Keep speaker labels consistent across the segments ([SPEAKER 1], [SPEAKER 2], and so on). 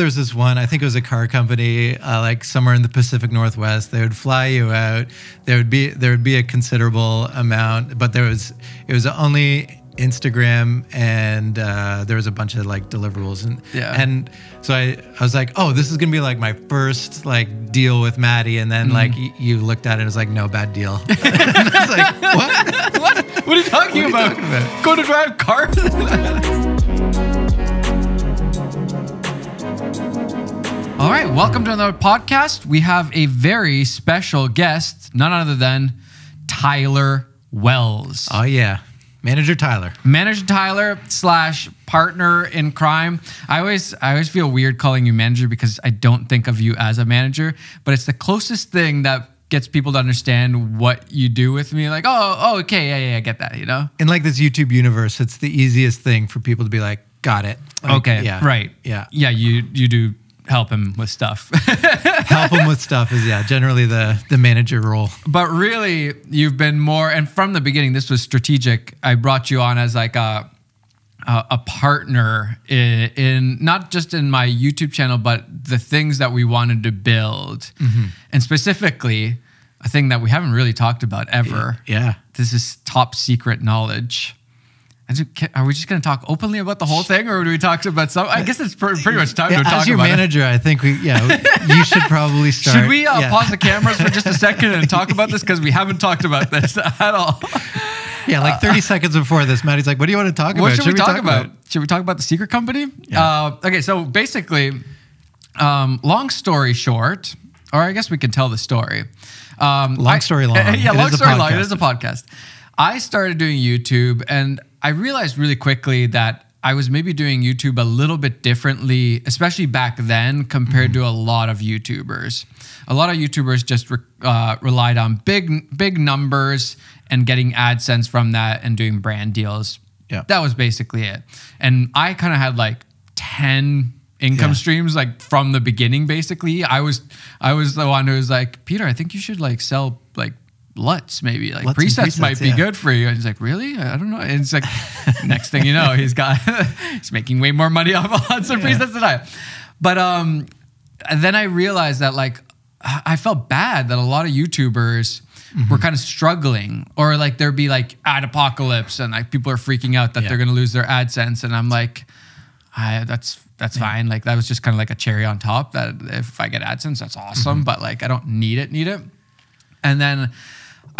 [SPEAKER 1] There's this one, I think it was a car company, uh, like somewhere in the Pacific Northwest. They would fly you out. There would be there would be a considerable amount, but there was it was only Instagram and uh, there was a bunch of like deliverables and
[SPEAKER 2] Yeah.
[SPEAKER 1] and so I, I was like, oh, this is gonna be like my first like deal with Matti, and then like y- you looked at it and it was like, no, bad deal. and I was like, what?
[SPEAKER 2] what? What are you talking,
[SPEAKER 1] What are you
[SPEAKER 2] about?
[SPEAKER 1] talking about?
[SPEAKER 2] Go to drive cars? All right, welcome to another podcast. We have a very special guest, none other than Tyler Wells.
[SPEAKER 1] Oh yeah, manager Tyler.
[SPEAKER 2] manager Tyler slash partner in crime. I always I always feel weird calling you manager because I don't think of you as a manager, but it's the closest thing that gets people to understand what you do with me. Like, oh, oh, okay, yeah, yeah, I get that, you know?
[SPEAKER 1] in like this YouTube universe, it's the easiest thing for people to be like, got it. Like,
[SPEAKER 2] okay,
[SPEAKER 1] yeah,
[SPEAKER 2] right,
[SPEAKER 1] yeah.
[SPEAKER 2] yeah. You you do help him with stuff,
[SPEAKER 1] Help him with stuff is yeah, generally the the manager role.
[SPEAKER 2] but really, you've been more. And from the beginning, this was strategic. I brought you on as like a a, a partner in, in not just in my YouTube channel, but the things that we wanted to build, mm-hmm. and specifically a thing that we haven't really talked about ever.
[SPEAKER 1] Yeah.
[SPEAKER 2] This is top secret knowledge. And so ca- Are we just going to talk openly about the whole thing, or do we talk about some? I guess it's pretty much time
[SPEAKER 1] Yeah,
[SPEAKER 2] to talk about.
[SPEAKER 1] as your
[SPEAKER 2] about it.
[SPEAKER 1] manager, I think we yeah, you should probably start.
[SPEAKER 2] Should we uh,
[SPEAKER 1] yeah.
[SPEAKER 2] pause the cameras for just a second and talk about this because we haven't talked about this at all?
[SPEAKER 1] Yeah, like 30 seconds before this, Matti's like, "What do you want to talk
[SPEAKER 2] What
[SPEAKER 1] about?
[SPEAKER 2] should, we, talk, about? Should we talk about the secret company?
[SPEAKER 1] Yeah.
[SPEAKER 2] Uh, okay, so basically, um, long story short, or I guess we can tell the story. Um,
[SPEAKER 1] Long story long.
[SPEAKER 2] yeah,
[SPEAKER 1] It
[SPEAKER 2] long story long. It is a podcast. I started doing YouTube, and I realized really quickly that I was maybe doing YouTube a little bit differently, especially back then compared
[SPEAKER 1] Mm-hmm.
[SPEAKER 2] to a lot of YouTubers. A lot of YouTubers just re- uh, relied on big, big numbers and getting AdSense from that and doing brand deals.
[SPEAKER 1] Yeah.
[SPEAKER 2] That was basically it. And I kind of had like 10 income
[SPEAKER 1] Yeah.
[SPEAKER 2] streams like from the beginning basically. I was I was the one who was like, "Peter, I think you should like sell LUTs maybe. Like
[SPEAKER 1] LUTs and
[SPEAKER 2] presets, might be
[SPEAKER 1] yeah.
[SPEAKER 2] good for you." And he's like, "Really? I don't know." And it's like next thing you know, he's got he's making way more money off of and
[SPEAKER 1] Yeah.
[SPEAKER 2] presets than I. But um then I realized that like I felt bad that a lot of YouTubers
[SPEAKER 1] Mm-hmm.
[SPEAKER 2] were kind of struggling, or like there'd be like ad apocalypse, and like people are freaking out that
[SPEAKER 1] Yeah.
[SPEAKER 2] they're going to lose their AdSense, and I'm like, I that's that's fine. Like that was just kind of like a cherry on top. That if I get AdSense, that's awesome,
[SPEAKER 1] Mm-hmm.
[SPEAKER 2] but like I don't need it, need it. And then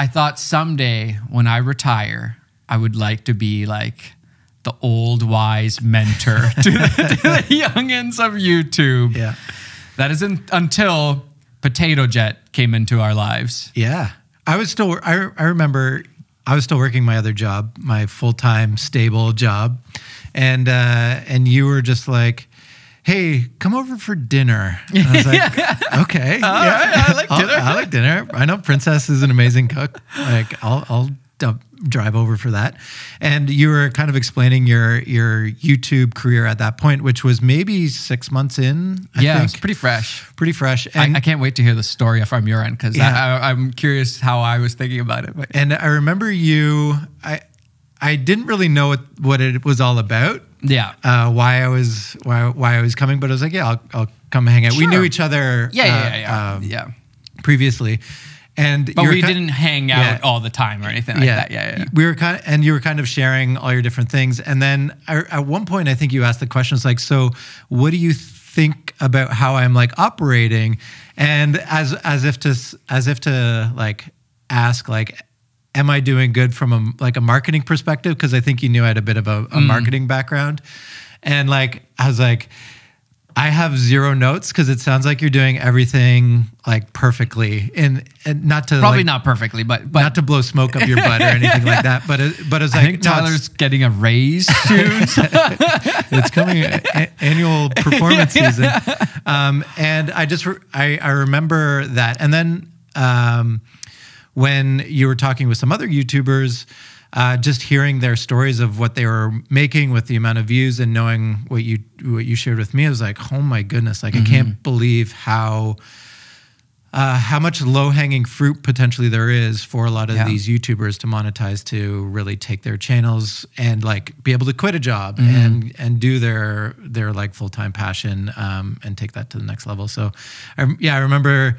[SPEAKER 2] I thought someday when I retire, I would like to be like the old wise mentor to, the, to the youngins of YouTube.
[SPEAKER 1] Yeah.
[SPEAKER 2] That isn't until Potato Jet came into our lives.
[SPEAKER 1] Yeah. I was still, I, I remember I was still working my other job, my full time stable job. And, uh, and you were just like, Hey, come over for dinner. And I was like, okay. Oh, yeah,
[SPEAKER 2] right, I like dinner.
[SPEAKER 1] I like dinner. I know Princess is an amazing cook. Like I'll, I'll d- drive over for that. And you were kind of explaining your, your YouTube career at that point, which was maybe six months in. I
[SPEAKER 2] yeah,
[SPEAKER 1] think.
[SPEAKER 2] it's pretty fresh.
[SPEAKER 1] pretty fresh.
[SPEAKER 2] I,
[SPEAKER 1] And
[SPEAKER 2] I can't wait to hear the story from your end because
[SPEAKER 1] Yeah.
[SPEAKER 2] I, I, I'm curious how I was thinking about it. But
[SPEAKER 1] And I remember you. I I didn't really know what, what it was all about.
[SPEAKER 2] Yeah,
[SPEAKER 1] Uh, why I was why why I was coming, but I was like, yeah, I'll, I'll come hang out. We knew each other.
[SPEAKER 2] yeah, yeah,
[SPEAKER 1] uh,
[SPEAKER 2] yeah, yeah.
[SPEAKER 1] um,
[SPEAKER 2] yeah.
[SPEAKER 1] Previously, and
[SPEAKER 2] But we didn't hang out
[SPEAKER 1] Yeah.
[SPEAKER 2] all the time or anything like that. Yeah, yeah. yeah.
[SPEAKER 1] We were kind of, and you were kind of sharing all your different things. And then I, at one point, I think you asked the questions like, so what do you think about how I'm like operating? And as, as if to, as if to like ask like, am I doing good from a, like a marketing perspective? Cause I think you knew I had a bit of a, a
[SPEAKER 2] Mm.
[SPEAKER 1] marketing background. And like, I was like, I have zero notes because it sounds like you're doing everything like perfectly, and, and not to
[SPEAKER 2] Probably
[SPEAKER 1] like,
[SPEAKER 2] not perfectly, but but
[SPEAKER 1] not to blow smoke up your butt or anything like that. But it, but it's
[SPEAKER 2] I
[SPEAKER 1] like
[SPEAKER 2] think
[SPEAKER 1] no,
[SPEAKER 2] Tyler's getting a raise soon.
[SPEAKER 1] it's coming a- annual performance season, um, and I just I, I remember that, and then um, when you were talking with some other YouTubers. Uh, just hearing their stories of what they were making with the amount of views and knowing what you what you shared with me, I was like, oh my goodness! Like I can't believe how uh, how much low hanging fruit potentially there is for a lot of
[SPEAKER 2] Yeah.
[SPEAKER 1] these YouTubers to monetize to really take their channels and like be able to quit a job
[SPEAKER 2] Mm-hmm.
[SPEAKER 1] and and do their their like full time passion um, and take that to the next level. So, I, yeah, I remember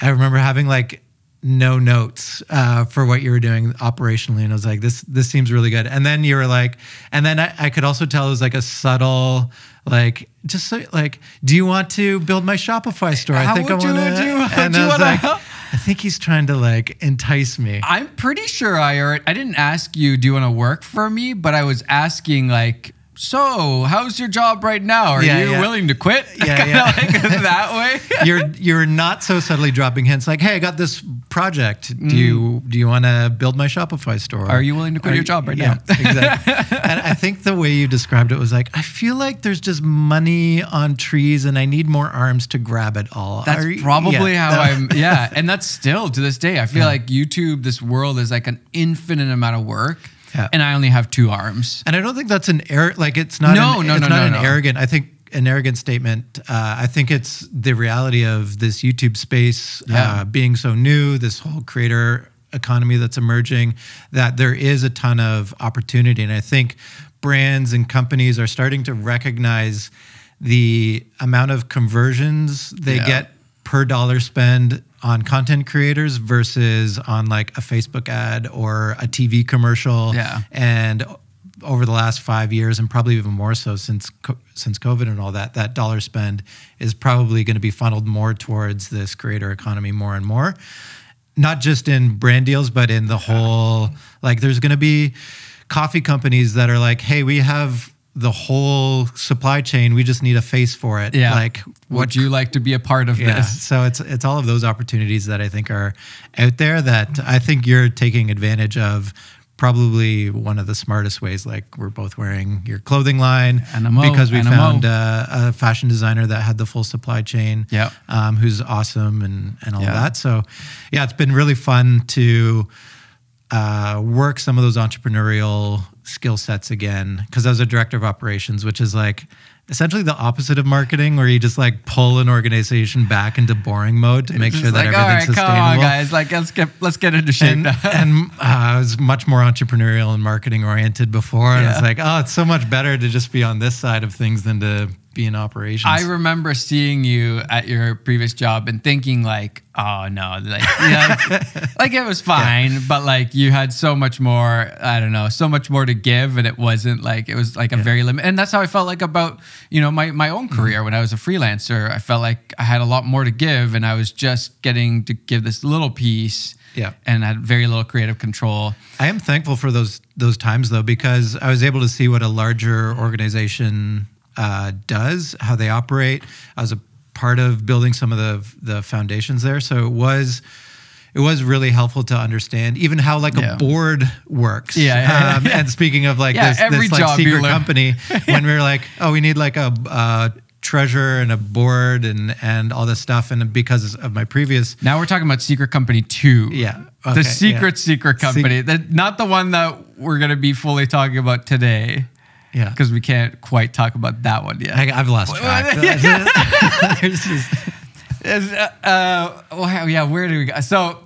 [SPEAKER 1] I remember having like no notes uh, for what you were doing operationally, and I was like, this this seems really good. And then you were like, and then I, I could also tell it was like a subtle. Like just so, like, do you want to build my Shopify store? I think I want to. And I was like,
[SPEAKER 2] help?
[SPEAKER 1] I think he's trying to like entice me.
[SPEAKER 2] I'm pretty sure I already, I didn't ask you, do you want to work for me? But I was asking like, so how's your job right now? Are
[SPEAKER 1] Yeah,
[SPEAKER 2] you
[SPEAKER 1] yeah.
[SPEAKER 2] willing to quit?
[SPEAKER 1] Yeah, yeah.
[SPEAKER 2] like that way.
[SPEAKER 1] you're you're not so subtly dropping hints like, hey, I got this project. Do you do you want to build my Shopify store?
[SPEAKER 2] Mm. Are you willing to quit
[SPEAKER 1] Are
[SPEAKER 2] your
[SPEAKER 1] you-
[SPEAKER 2] job right
[SPEAKER 1] yeah,
[SPEAKER 2] now?
[SPEAKER 1] exactly. and I think the way you described it was like, I feel like there's just money on trees, and I need more arms to grab it all.
[SPEAKER 2] That's
[SPEAKER 1] Are
[SPEAKER 2] probably how I'm. Yeah, and that's still to this day. I feel like YouTube, this world is like an infinite amount of work,
[SPEAKER 1] Yeah.
[SPEAKER 2] and I only have two arms.
[SPEAKER 1] And I don't think that's an air like it's not
[SPEAKER 2] No,
[SPEAKER 1] an,
[SPEAKER 2] no,
[SPEAKER 1] it's
[SPEAKER 2] no,
[SPEAKER 1] not
[SPEAKER 2] no,
[SPEAKER 1] an
[SPEAKER 2] no.
[SPEAKER 1] arrogant. I think an arrogant statement. Uh, I think it's the reality of this YouTube space
[SPEAKER 2] Yeah.
[SPEAKER 1] uh, being so new, this whole creator economy that's emerging, that there is a ton of opportunity. And I think brands and companies are starting to recognize the amount of conversions they
[SPEAKER 2] Yeah.
[SPEAKER 1] get per dollar spend on content creators versus on like a Facebook ad or a TV commercial.
[SPEAKER 2] Yeah.
[SPEAKER 1] And over the last five years, and probably even more so since since COVID and all that, that dollar spend is probably going to be funneled more towards this creator economy more and more. Not just in brand deals, but in the whole like. There's going to be coffee companies that are like, "Hey, we have the whole supply chain. We just need a face for it."
[SPEAKER 2] Yeah.
[SPEAKER 1] Like,
[SPEAKER 2] Would you like to be a part of
[SPEAKER 1] yeah.
[SPEAKER 2] this?
[SPEAKER 1] So it's it's all of those opportunities that I think are out there that I think you're taking advantage of. Probably one of the smartest ways. Like we're both wearing your clothing line
[SPEAKER 2] And a mo,
[SPEAKER 1] because we
[SPEAKER 2] a
[SPEAKER 1] found uh, a fashion designer that had the full supply chain.
[SPEAKER 2] Yeah.
[SPEAKER 1] um, who's awesome and and all
[SPEAKER 2] Yeah.
[SPEAKER 1] that. So yeah, it's been really fun to uh, work some of those entrepreneurial skill sets again because I was a director of operations, which is like essentially the opposite of marketing, where you just like pull an organization back into boring mode to make sure that
[SPEAKER 2] like, all
[SPEAKER 1] everything's
[SPEAKER 2] right,
[SPEAKER 1] sustainable.
[SPEAKER 2] come on, guys. Like, let's get let's get into shape
[SPEAKER 1] And, and uh, I was much more entrepreneurial and marketing oriented before, and it's like, oh, it's so much better to just be on this side of things than to be in operations.
[SPEAKER 2] I remember seeing you at your previous job and thinking like, oh no, like, yeah, like, like, it was fine, but like you had so much more, I don't know, so much more to give, and it wasn't like it was like a very limit. And that's how I felt like about you know my my own mm-hmm. career when I was a freelancer. I felt like I had a lot more to give, and I was just getting to give this little piece.
[SPEAKER 1] Yeah.
[SPEAKER 2] and had very little creative control.
[SPEAKER 1] I am thankful for those those times though because I was able to see what a larger organization uh, does, how they operate. I was a part of building some of the the foundations there, so it was it was really helpful to understand even how like
[SPEAKER 2] Yeah.
[SPEAKER 1] a board works.
[SPEAKER 2] Yeah, yeah,
[SPEAKER 1] Um,
[SPEAKER 2] yeah.
[SPEAKER 1] And speaking of like this, this like secret company, when we were like, oh, we need like a. Uh, treasurer and a board and and all this stuff and because of my previous
[SPEAKER 2] Now we're talking about Secret Company Two.
[SPEAKER 1] Yeah.
[SPEAKER 2] the secret secret company. that not the one that we're gonna be fully talking about today.
[SPEAKER 1] Yeah
[SPEAKER 2] because we can't quite talk about that one yet.
[SPEAKER 1] I, I've lost track
[SPEAKER 2] uh, uh, well, yeah, where do we go? So,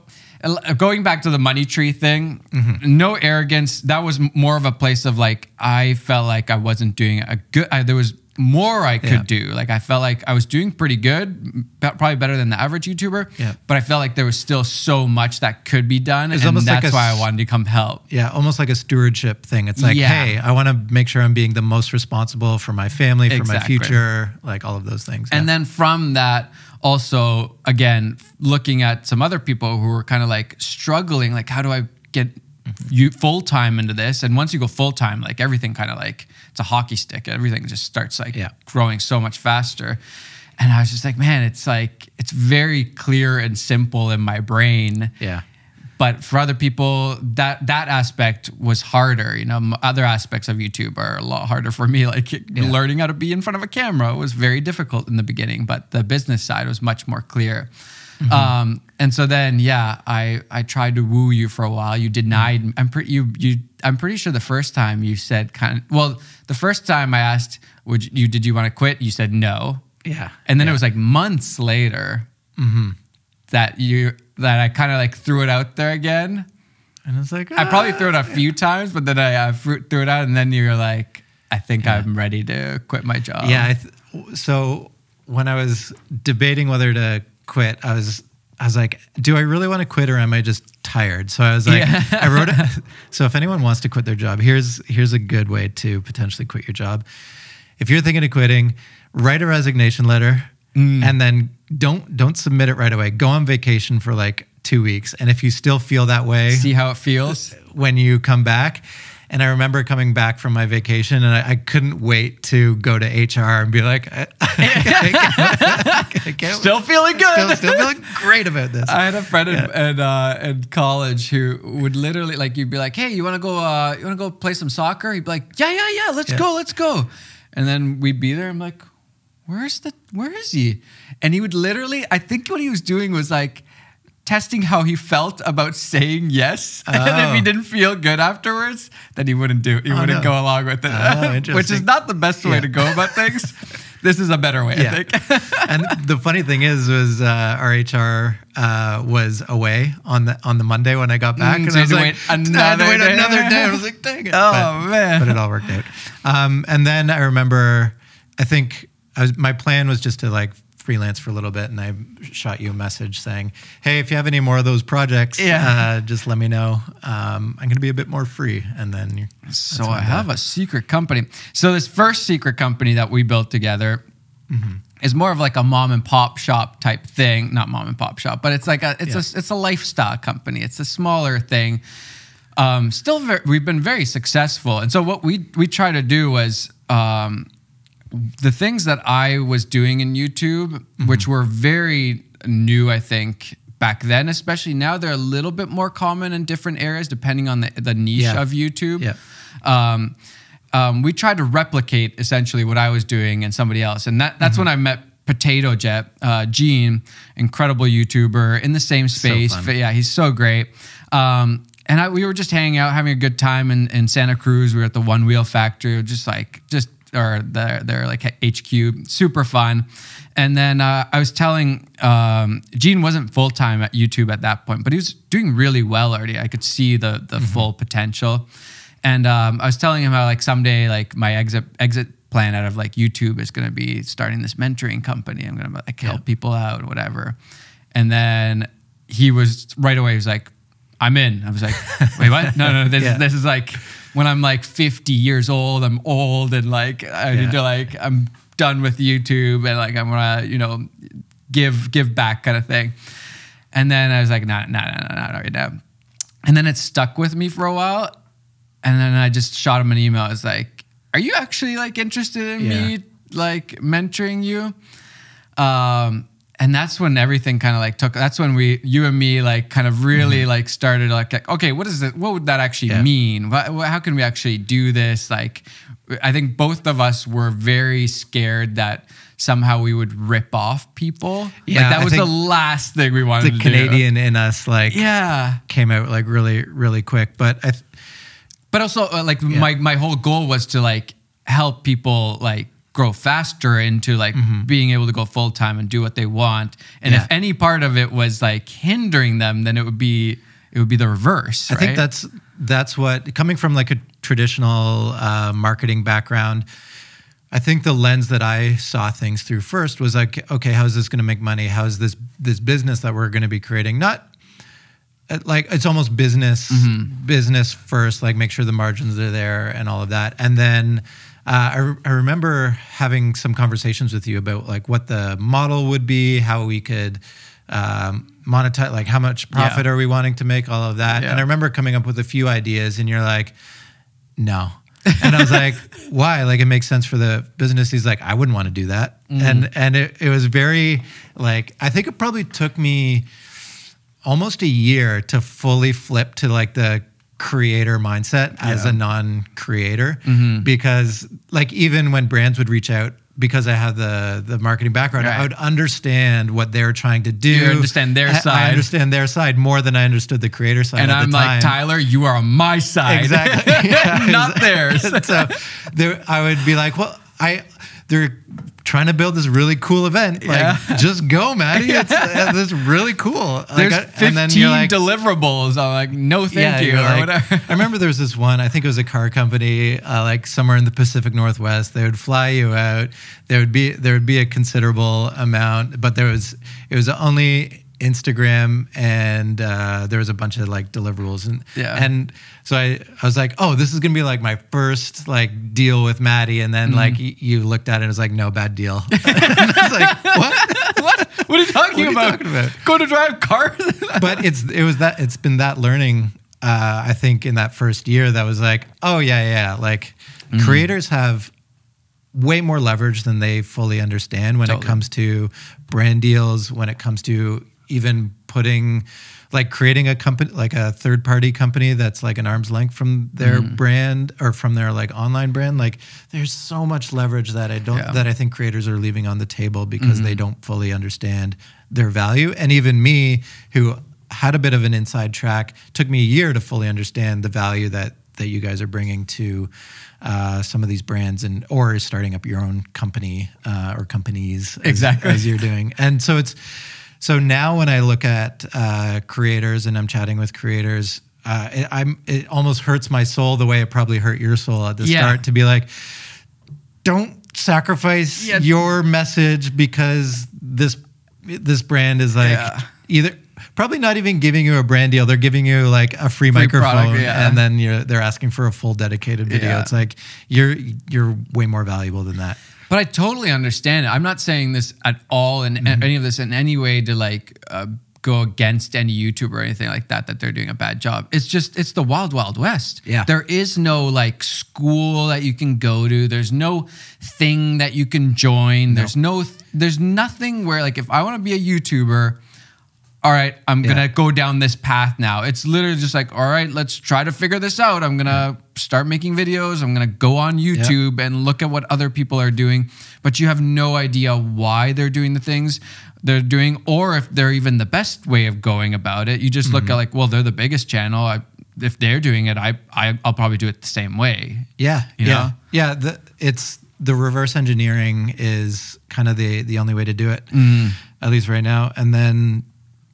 [SPEAKER 2] uh, going back to the money tree thing,
[SPEAKER 1] Mm-hmm.
[SPEAKER 2] no arrogance. That was more of a place of like I felt like I wasn't doing a good. I, there was more I could
[SPEAKER 1] Yeah.
[SPEAKER 2] do. Like I felt like I was doing pretty good, probably better than the average YouTuber.
[SPEAKER 1] Yeah.
[SPEAKER 2] But I felt like there was still so much that could be done,
[SPEAKER 1] It's
[SPEAKER 2] and
[SPEAKER 1] almost like
[SPEAKER 2] that's
[SPEAKER 1] a
[SPEAKER 2] why I wanted to come help.
[SPEAKER 1] Yeah, almost like a stewardship thing. It's like,
[SPEAKER 2] Yeah.
[SPEAKER 1] hey, I want to make sure I'm being the most responsible for my family, for my future, like all of those things.
[SPEAKER 2] And
[SPEAKER 1] yeah.
[SPEAKER 2] then from that, also again looking at some other people who were kind of like struggling, like how do I get you full time into this? And once you go full time, like everything kind of like it's a hockey stick. Everything just starts like
[SPEAKER 1] Yeah.
[SPEAKER 2] growing so much faster. And I was just like, man, it's like it's very clear and simple in my brain.
[SPEAKER 1] yeah,
[SPEAKER 2] But for other people, that that aspect was harder. You know, other aspects of YouTube are a lot harder for me. Like learning how to be in front of a camera was very difficult in the beginning, but the business side was much more clear. Um, and so then, yeah, I I tried to woo you for a while. You denied. I'm pretty you you. I'm pretty sure the first time you said kind of well, the first time I asked, would you did you want to quit? You said no.
[SPEAKER 1] yeah.
[SPEAKER 2] And then
[SPEAKER 1] yeah.
[SPEAKER 2] it was like months later that you that I kind of like threw it out there again.
[SPEAKER 1] And it's like
[SPEAKER 2] I probably
[SPEAKER 1] ah.
[SPEAKER 2] threw it a few times, but then I uh, threw it out, and then you're like, I think I'm ready to quit my job.
[SPEAKER 1] Yeah. I th- so when I was debating whether to quit, I was I was like, do I really want to quit or am I just tired? So I was like,
[SPEAKER 2] Yeah.
[SPEAKER 1] I wrote it. So if anyone wants to quit their job, here's here's a good way to potentially quit your job. If you're thinking of quitting, write a resignation letter
[SPEAKER 2] Mm.
[SPEAKER 1] and then don't don't submit it right away. Go on vacation for like two weeks. And if you still feel that way,
[SPEAKER 2] see how it feels.
[SPEAKER 1] when you come back. And I remember coming back from my vacation, and I, I couldn't wait to go to HR and be like, I, I can't-
[SPEAKER 2] Still feeling good.
[SPEAKER 1] still, still feeling great about this.
[SPEAKER 2] I had a friend in, in, uh, in college who would literally like you'd be like, "Hey, you want to go? Uh, you want to go play some soccer?" He'd be like, "Yeah, yeah, yeah. Let's
[SPEAKER 1] Yeah.
[SPEAKER 2] go, let's go." And then we'd be there. I'm like, "Where's the? Where is he?" And he would literally, I think what he was doing was like testing how he felt about saying yes. and if he
[SPEAKER 1] Oh.
[SPEAKER 2] didn't feel good afterwards, then he wouldn't do. He
[SPEAKER 1] Oh,
[SPEAKER 2] wouldn't
[SPEAKER 1] no.
[SPEAKER 2] go along with it,
[SPEAKER 1] Oh,
[SPEAKER 2] which is not the best way
[SPEAKER 1] Yeah.
[SPEAKER 2] to go about things. this is a better way, I think.
[SPEAKER 1] and the funny thing is, was uh, our HR uh, was away on the on the Monday when I got back,
[SPEAKER 2] Mm,
[SPEAKER 1] and
[SPEAKER 2] so
[SPEAKER 1] I was
[SPEAKER 2] had to
[SPEAKER 1] like,
[SPEAKER 2] wait
[SPEAKER 1] I had to
[SPEAKER 2] another
[SPEAKER 1] wait
[SPEAKER 2] day.
[SPEAKER 1] another day. I was like, dang it!
[SPEAKER 2] Oh,
[SPEAKER 1] but,
[SPEAKER 2] man.
[SPEAKER 1] but it all worked out. Um, and then I remember, I think I was, my plan was just to like freelance for a little bit, and I shot you a message saying, "Hey, if you have any more of those projects,
[SPEAKER 2] Yeah.
[SPEAKER 1] uh, just let me know. Um, I'm going to be a bit more free." And then
[SPEAKER 2] So I have a secret company. So this first secret company that we built together
[SPEAKER 1] Mm-hmm.
[SPEAKER 2] is more of like a mom and pop shop type thing. Not mom and pop shop, but it's like a it's a it's a lifestyle company. It's a smaller thing. Um, still, very, we've been very successful. And so what we we try to do was. Um, the things that I was doing in YouTube, which were very new, I think, back then, especially now, they're a little bit more common in different areas depending on the, the niche
[SPEAKER 1] Yeah.
[SPEAKER 2] of YouTube.
[SPEAKER 1] Yeah.
[SPEAKER 2] Um, um, we tried to replicate essentially what I was doing and somebody else. And that, that's when I met Potato Jet, uh, Gene, incredible YouTuber in the same space.
[SPEAKER 1] fun.
[SPEAKER 2] yeah, he's so great. Um, and I, we were just hanging out, having a good time in, in Santa Cruz. We were at the Onewheel Factory, just like, just, or their, their like HQ, super fun. And then uh, I was telling, um, Gene wasn't full time at YouTube at that point, but he was doing really well already. I could see the, the full potential. And um, I was telling him how like someday like my exit exit plan out of like YouTube is going to be starting this mentoring company. I'm going to like help people out, whatever. And then he was right away. He was like, "I'm in." I was like, "Wait, what? No, no. This
[SPEAKER 1] Yeah.
[SPEAKER 2] this is like when I'm like 50 years old. I'm old and like I need to like I'm done with YouTube and like I'm gonna you know give give back kind of thing." And then I was like, "Nah, nah, nah, nah, not right now." And then it stuck with me for a while. And then I just shot him an email. I was like, Are you actually like interested in me like mentoring you? Um, and that's when everything kind of like took that's when we you and me like kind of really like started like, like, okay what is it what would that actually
[SPEAKER 1] Yeah.
[SPEAKER 2] mean? What, how can we actually do this? Like i think both of us were very scared that somehow we would rip off people.
[SPEAKER 1] Yeah,
[SPEAKER 2] like that
[SPEAKER 1] I
[SPEAKER 2] was the last thing we wanted
[SPEAKER 1] the Canadian in us like
[SPEAKER 2] yeah.
[SPEAKER 1] came out like really really quick. But I,
[SPEAKER 2] but also uh, like my my whole goal was to like help people like grow faster into like being able to go full time and do what they want and if
[SPEAKER 1] Mm-hmm.
[SPEAKER 2] Any part of it was like hindering them then it would be it would be the reverse
[SPEAKER 1] I think that's that's what coming from like a traditional uh, marketing background. I think the lens that I saw things through first was like, okay, how is this going to make money? How is this this business that we're going to be creating? Not uh, like it's almost business business first. Like make sure the margins are there and all of that, and then. Uh, I, re- I remember having some conversations with you about like what the model would be, how we could um, monetize, like how much profit
[SPEAKER 2] Yeah.
[SPEAKER 1] are we wanting to make, all of that.
[SPEAKER 2] Yeah.
[SPEAKER 1] And I remember coming up with a few ideas, and you're like, no. And I was like, why? Like it makes sense for the business. He's like, I wouldn't want to do that. And and it, it was very like I think it probably took me almost a year to fully flip to like the creator mindset as a non-creator mm-hmm. because like even when brands would reach out because I have the the marketing background
[SPEAKER 2] Right.
[SPEAKER 1] I would understand what they're trying to do.
[SPEAKER 2] You understand their
[SPEAKER 1] I- I understand their side more than I understood the creator side
[SPEAKER 2] and i'm like tyler you are on my side.
[SPEAKER 1] Exactly. Yeah,
[SPEAKER 2] not theirs.
[SPEAKER 1] So there, I would be like, well, I they're trying to build this really cool event. Like,
[SPEAKER 2] Yeah.
[SPEAKER 1] just go, Matti. It's uh, this really cool.
[SPEAKER 2] There's
[SPEAKER 1] I-
[SPEAKER 2] 15
[SPEAKER 1] and then you're like,
[SPEAKER 2] deliverables. I'm like, no, thank you,
[SPEAKER 1] you're
[SPEAKER 2] or
[SPEAKER 1] like-
[SPEAKER 2] whatever.
[SPEAKER 1] I remember there was this one. I think it was a car company, uh, like somewhere in the Pacific Northwest. They would fly you out. There would be there would be a considerable amount, but there was it was only Instagram and uh, there was a bunch of like deliverables and
[SPEAKER 2] Yeah.
[SPEAKER 1] and so I, I was like, oh, this is gonna be like my first like deal with Matti, and then like y- you looked at it and it was like, no, bad deal. I was like, what?
[SPEAKER 2] what? What are you talking
[SPEAKER 1] What are you
[SPEAKER 2] about?
[SPEAKER 1] talking about?
[SPEAKER 2] Go to drive cars?
[SPEAKER 1] but it's it was that it's been that learning uh, I think in that first year that was like oh yeah yeah like
[SPEAKER 2] Mm-hmm.
[SPEAKER 1] creators have way more leverage than they fully understand when
[SPEAKER 2] Totally.
[SPEAKER 1] it comes to brand deals when it comes to even putting like creating a company like a third party company that's like an arm's length from their
[SPEAKER 2] Mm-hmm.
[SPEAKER 1] brand or from their like online brand like there's so much leverage that I don't
[SPEAKER 2] Yeah. Mm-hmm.
[SPEAKER 1] that I think creators are leaving on the table because they don't fully understand their value and even me who had a bit of an inside track took me a year to fully understand the value that that you guys are bringing to uh, some of these brands and or starting up your own company uh, or companies as,
[SPEAKER 2] Exactly.
[SPEAKER 1] as you're doing and so it's so now when I look at uh, creators and I'm chatting with creators uh, it, I'm it almost hurts my soul the way it probably hurt your soul at the
[SPEAKER 2] Yeah.
[SPEAKER 1] start to be like don't sacrifice
[SPEAKER 2] Yeah.
[SPEAKER 1] your message because this this brand is like
[SPEAKER 2] Yeah.
[SPEAKER 1] either probably not even giving you a brand deal they're giving you like a free, microphone
[SPEAKER 2] product, yeah.
[SPEAKER 1] and then you're they're asking for a full dedicated video
[SPEAKER 2] Yeah.
[SPEAKER 1] it's like you're you're way more valuable than that
[SPEAKER 2] But I totally understand it. I'm not saying this at all in
[SPEAKER 1] Mm-hmm.
[SPEAKER 2] any of this in any way to like uh, go against any YouTuber or anything like that that they're doing a bad job. It's just it's the wild wild west.
[SPEAKER 1] Yeah.
[SPEAKER 2] There is no like school that you can go to. There's no thing that you can join. There's no there's nothing where like if I want to be a YouTuber all right, I'm
[SPEAKER 1] Yeah.
[SPEAKER 2] gonna go down this path now. It's literally just like, all right, let's try to figure this out. I'm gonna start making videos. I'm gonna go on YouTube and look at what other people are doing, but you have no idea why they're doing the things they're doing, or if they're even the best way of going about it. You just look
[SPEAKER 1] Mm-hmm.
[SPEAKER 2] at like, well, they're the biggest channel. I, if they're doing it, I, I I'll probably do it the same way.
[SPEAKER 1] Yeah,
[SPEAKER 2] You
[SPEAKER 1] yeah,
[SPEAKER 2] know?
[SPEAKER 1] yeah. The, it's the reverse engineering is kind of the the only way to do it,
[SPEAKER 2] Mm-hmm.
[SPEAKER 1] at least right now. And then,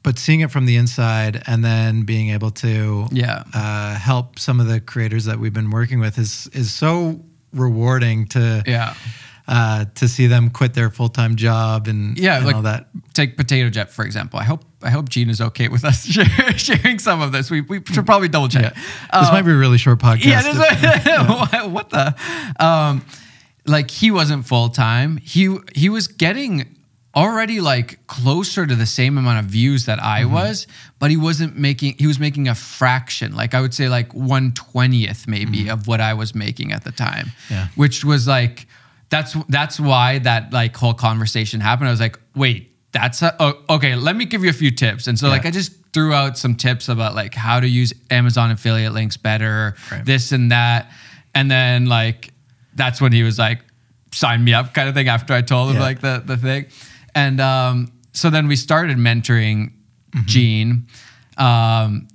[SPEAKER 1] but seeing it from the inside, and then being able to
[SPEAKER 2] Yeah.
[SPEAKER 1] uh, help some of the creators that we've been working with is is so rewarding to
[SPEAKER 2] Yeah.
[SPEAKER 1] uh, to see them quit their full time job and
[SPEAKER 2] Yeah,
[SPEAKER 1] and
[SPEAKER 2] like
[SPEAKER 1] all that.
[SPEAKER 2] take Potato Jet for example. I hope I hope Gene is okay with us sharing some of this. We, we should probably double check.
[SPEAKER 1] Yeah, this might be a really short podcast.
[SPEAKER 2] Yeah, this what, what the? Um, like he wasn't full time. He he was getting already like closer to the same amount of views that I mm-hmm. was, but he wasn't making. He was making a fraction. Like I would say, like one twentieth maybe mm-hmm. of what I was making at the time.
[SPEAKER 1] Yeah.
[SPEAKER 2] which was like that's that's why that like whole conversation happened. I was like, wait. That's a, oh, okay. Let me give you a few tips, and so like I just threw out some tips about like how to use Amazon affiliate links better,
[SPEAKER 1] Right.
[SPEAKER 2] this and that. And then like that's when he was like, sign me up kind of thing after I told him
[SPEAKER 1] Yeah.
[SPEAKER 2] like the the thing. And um, so then we started mentoring
[SPEAKER 1] Mm-hmm.
[SPEAKER 2] Gene. Um,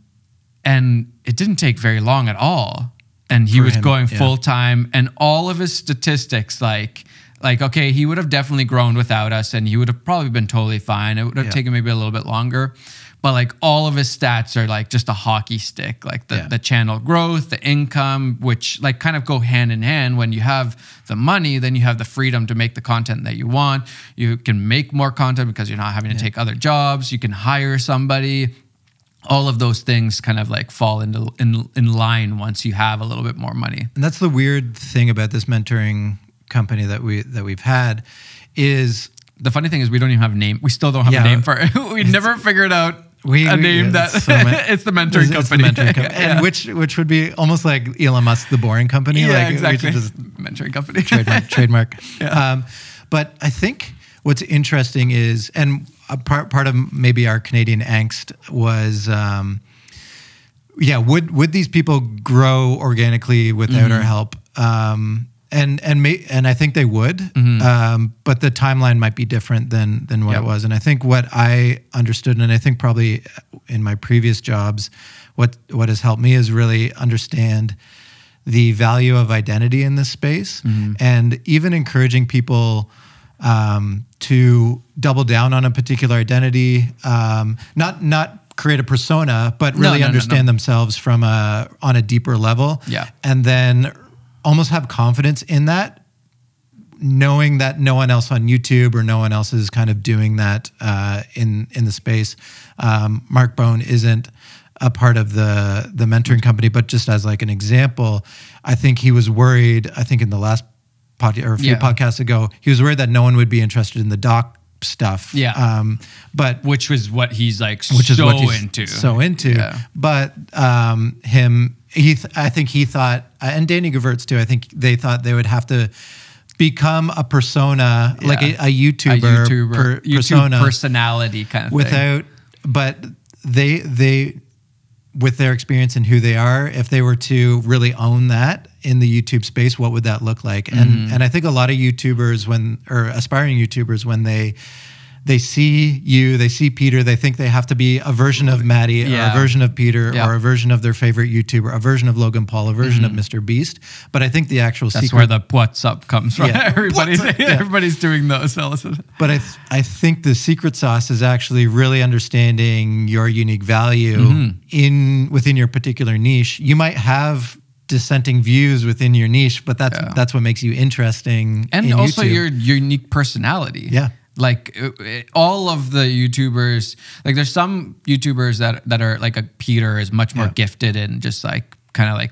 [SPEAKER 2] and it didn't take very long at all. And he
[SPEAKER 1] For
[SPEAKER 2] was
[SPEAKER 1] him,
[SPEAKER 2] going
[SPEAKER 1] yeah.
[SPEAKER 2] full time and all of his statistics like like okay, he would have definitely grown without us and he would have probably been totally fine. It would have
[SPEAKER 1] Yeah.
[SPEAKER 2] taken maybe a little bit longer. But like all of his stats are like just a hockey stick, like the,
[SPEAKER 1] Yeah.
[SPEAKER 2] the channel growth, the income, which like kind of go hand in hand. When you have the money, then you have the freedom to make the content that you want. You can make more content because you're not having to take other jobs. You can hire somebody. All of those things kind of like fall into in, in line once you have a little bit more money.
[SPEAKER 1] And that's the weird thing about this mentoring company that we that we've had is
[SPEAKER 2] The funny thing is we don't even have a name. We still don't have
[SPEAKER 1] Yeah.
[SPEAKER 2] a name for it. we never figured out
[SPEAKER 1] we
[SPEAKER 2] a name
[SPEAKER 1] yeah,
[SPEAKER 2] that
[SPEAKER 1] it's so
[SPEAKER 2] it's the mentoring
[SPEAKER 1] it's- it's the
[SPEAKER 2] company.
[SPEAKER 1] mentoring company.
[SPEAKER 2] Yeah.
[SPEAKER 1] and which which would be almost like Elon Musk, the boring company.
[SPEAKER 2] yeah,
[SPEAKER 1] like,
[SPEAKER 2] exactly.
[SPEAKER 1] just
[SPEAKER 2] mentoring company.
[SPEAKER 1] trademark. trademark.
[SPEAKER 2] Yeah.
[SPEAKER 1] Um, but I think what's interesting is, and a part part of maybe our Canadian angst was. Um, yeah, would would these people grow organically without
[SPEAKER 2] Mm-hmm.
[SPEAKER 1] our help? Um, and and may, and I think they would,
[SPEAKER 2] Mm-hmm.
[SPEAKER 1] um, but the timeline might be different than than what
[SPEAKER 2] Yep.
[SPEAKER 1] it was. And I think what I understood, and I think probably in my previous jobs, what what has helped me is really understand the value of identity in this space,
[SPEAKER 2] Mm-hmm.
[SPEAKER 1] and even encouraging people um, to double down on a particular identity, um, not not create a persona, but really
[SPEAKER 2] no, no,
[SPEAKER 1] understand
[SPEAKER 2] no.
[SPEAKER 1] themselves from a on a deeper level.
[SPEAKER 2] Yeah.
[SPEAKER 1] and then almost have confidence in that, knowing that no one else on YouTube or no one else is kind of doing that uh, in in the space. Um, Mark Bone isn't a part of the the mentoring company, but just as like an example, I think he was worried. I think in the last podcast or a few
[SPEAKER 2] Yeah.
[SPEAKER 1] podcasts ago, he was worried that no one would be interested in the doc stuff.
[SPEAKER 2] Yeah.
[SPEAKER 1] um, but
[SPEAKER 2] which was what he's like
[SPEAKER 1] which is
[SPEAKER 2] so
[SPEAKER 1] what he's
[SPEAKER 2] into.
[SPEAKER 1] so into.
[SPEAKER 2] Yeah.
[SPEAKER 1] But um, him, he, th- I think he thought, uh, and Danny Gevirtz too. I think they thought they would have to become a persona, like a, a YouTuber,
[SPEAKER 2] a YouTuber,
[SPEAKER 1] per-
[SPEAKER 2] YouTube
[SPEAKER 1] persona,
[SPEAKER 2] personality kind of thing.
[SPEAKER 1] without. But they they with their experience and who they are, if they were to really own that in the YouTube space, what would that look like? And
[SPEAKER 2] Mm-hmm.
[SPEAKER 1] and I think a lot of YouTubers when or aspiring YouTubers when they they see you, they see Peter, they think they have to be a version of Matti or a version of Peter
[SPEAKER 2] Yeah.
[SPEAKER 1] or a version of their favorite YouTuber, a version of Logan Paul, a version of Mr. Beast. But I think the actual
[SPEAKER 2] Mm-hmm. That's
[SPEAKER 1] secret
[SPEAKER 2] where the what's up comes from.
[SPEAKER 1] Yeah.
[SPEAKER 2] Everybody's?
[SPEAKER 1] Yeah.
[SPEAKER 2] everybody's doing those.
[SPEAKER 1] But I, th- I think the secret sauce is actually really understanding your unique value
[SPEAKER 2] Mm-hmm.
[SPEAKER 1] in within your particular niche. You might have dissenting views within your niche, but that's
[SPEAKER 2] Yeah.
[SPEAKER 1] that's what makes you interesting.
[SPEAKER 2] and
[SPEAKER 1] in
[SPEAKER 2] also
[SPEAKER 1] YouTube.
[SPEAKER 2] your unique personality.
[SPEAKER 1] Yeah.
[SPEAKER 2] Like uh, uh, all of the YouTubers, like there's some YouTubers that that are like a Peter is much more
[SPEAKER 1] Yeah.
[SPEAKER 2] gifted in just like kind of like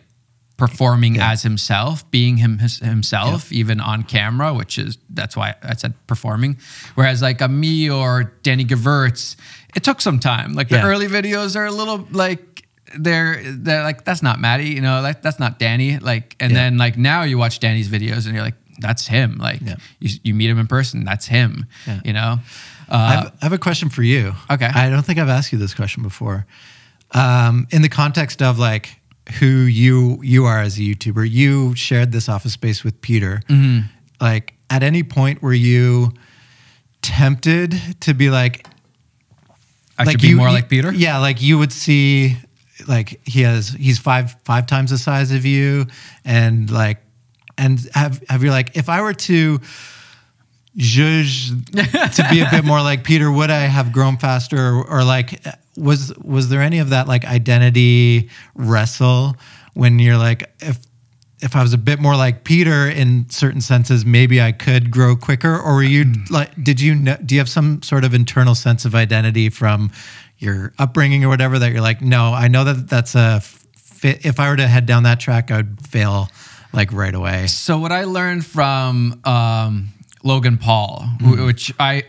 [SPEAKER 2] performing
[SPEAKER 1] Yeah.
[SPEAKER 2] as himself, being him his, himself, even on camera, which is that's why I said performing. Whereas like a me or Danny Gevirtz, it took some time. Like the early videos are a little like they're they're like that's not Matti, you know, like that's not Danny. Like and
[SPEAKER 1] Yeah.
[SPEAKER 2] then like now you watch Danny's videos and you're like that's him. Like
[SPEAKER 1] Yeah.
[SPEAKER 2] you, you meet him in person, that's him.
[SPEAKER 1] Yeah.
[SPEAKER 2] You know.
[SPEAKER 1] I
[SPEAKER 2] Uh,
[SPEAKER 1] have, I have a question for you.
[SPEAKER 2] Okay.
[SPEAKER 1] I don't think I've asked you this question before. Um, in the context of like who you you are as a YouTuber, you shared this office space with Peter.
[SPEAKER 2] Mm-hmm.
[SPEAKER 1] Like, at any point were you tempted to be like,
[SPEAKER 2] I should be
[SPEAKER 1] you-
[SPEAKER 2] more
[SPEAKER 1] you-
[SPEAKER 2] like Peter.
[SPEAKER 1] Yeah, like you would see, like he has, he's five five times the size of you, and like, and have have you like, if I were to judge to be a bit more like Peter, would I have grown faster, or, or like, was was there any of that like identity wrestle when you're like, if if I was a bit more like Peter in certain senses, maybe I could grow quicker. Or were you mm. like, did you know, do you have some sort of internal sense of identity from your upbringing or whatever that you're like, no, I know that that's a fit. If I were to head down that track, I would fail like right away.
[SPEAKER 2] So what I learned from um, Logan Paul,
[SPEAKER 1] Mm-hmm.
[SPEAKER 2] which I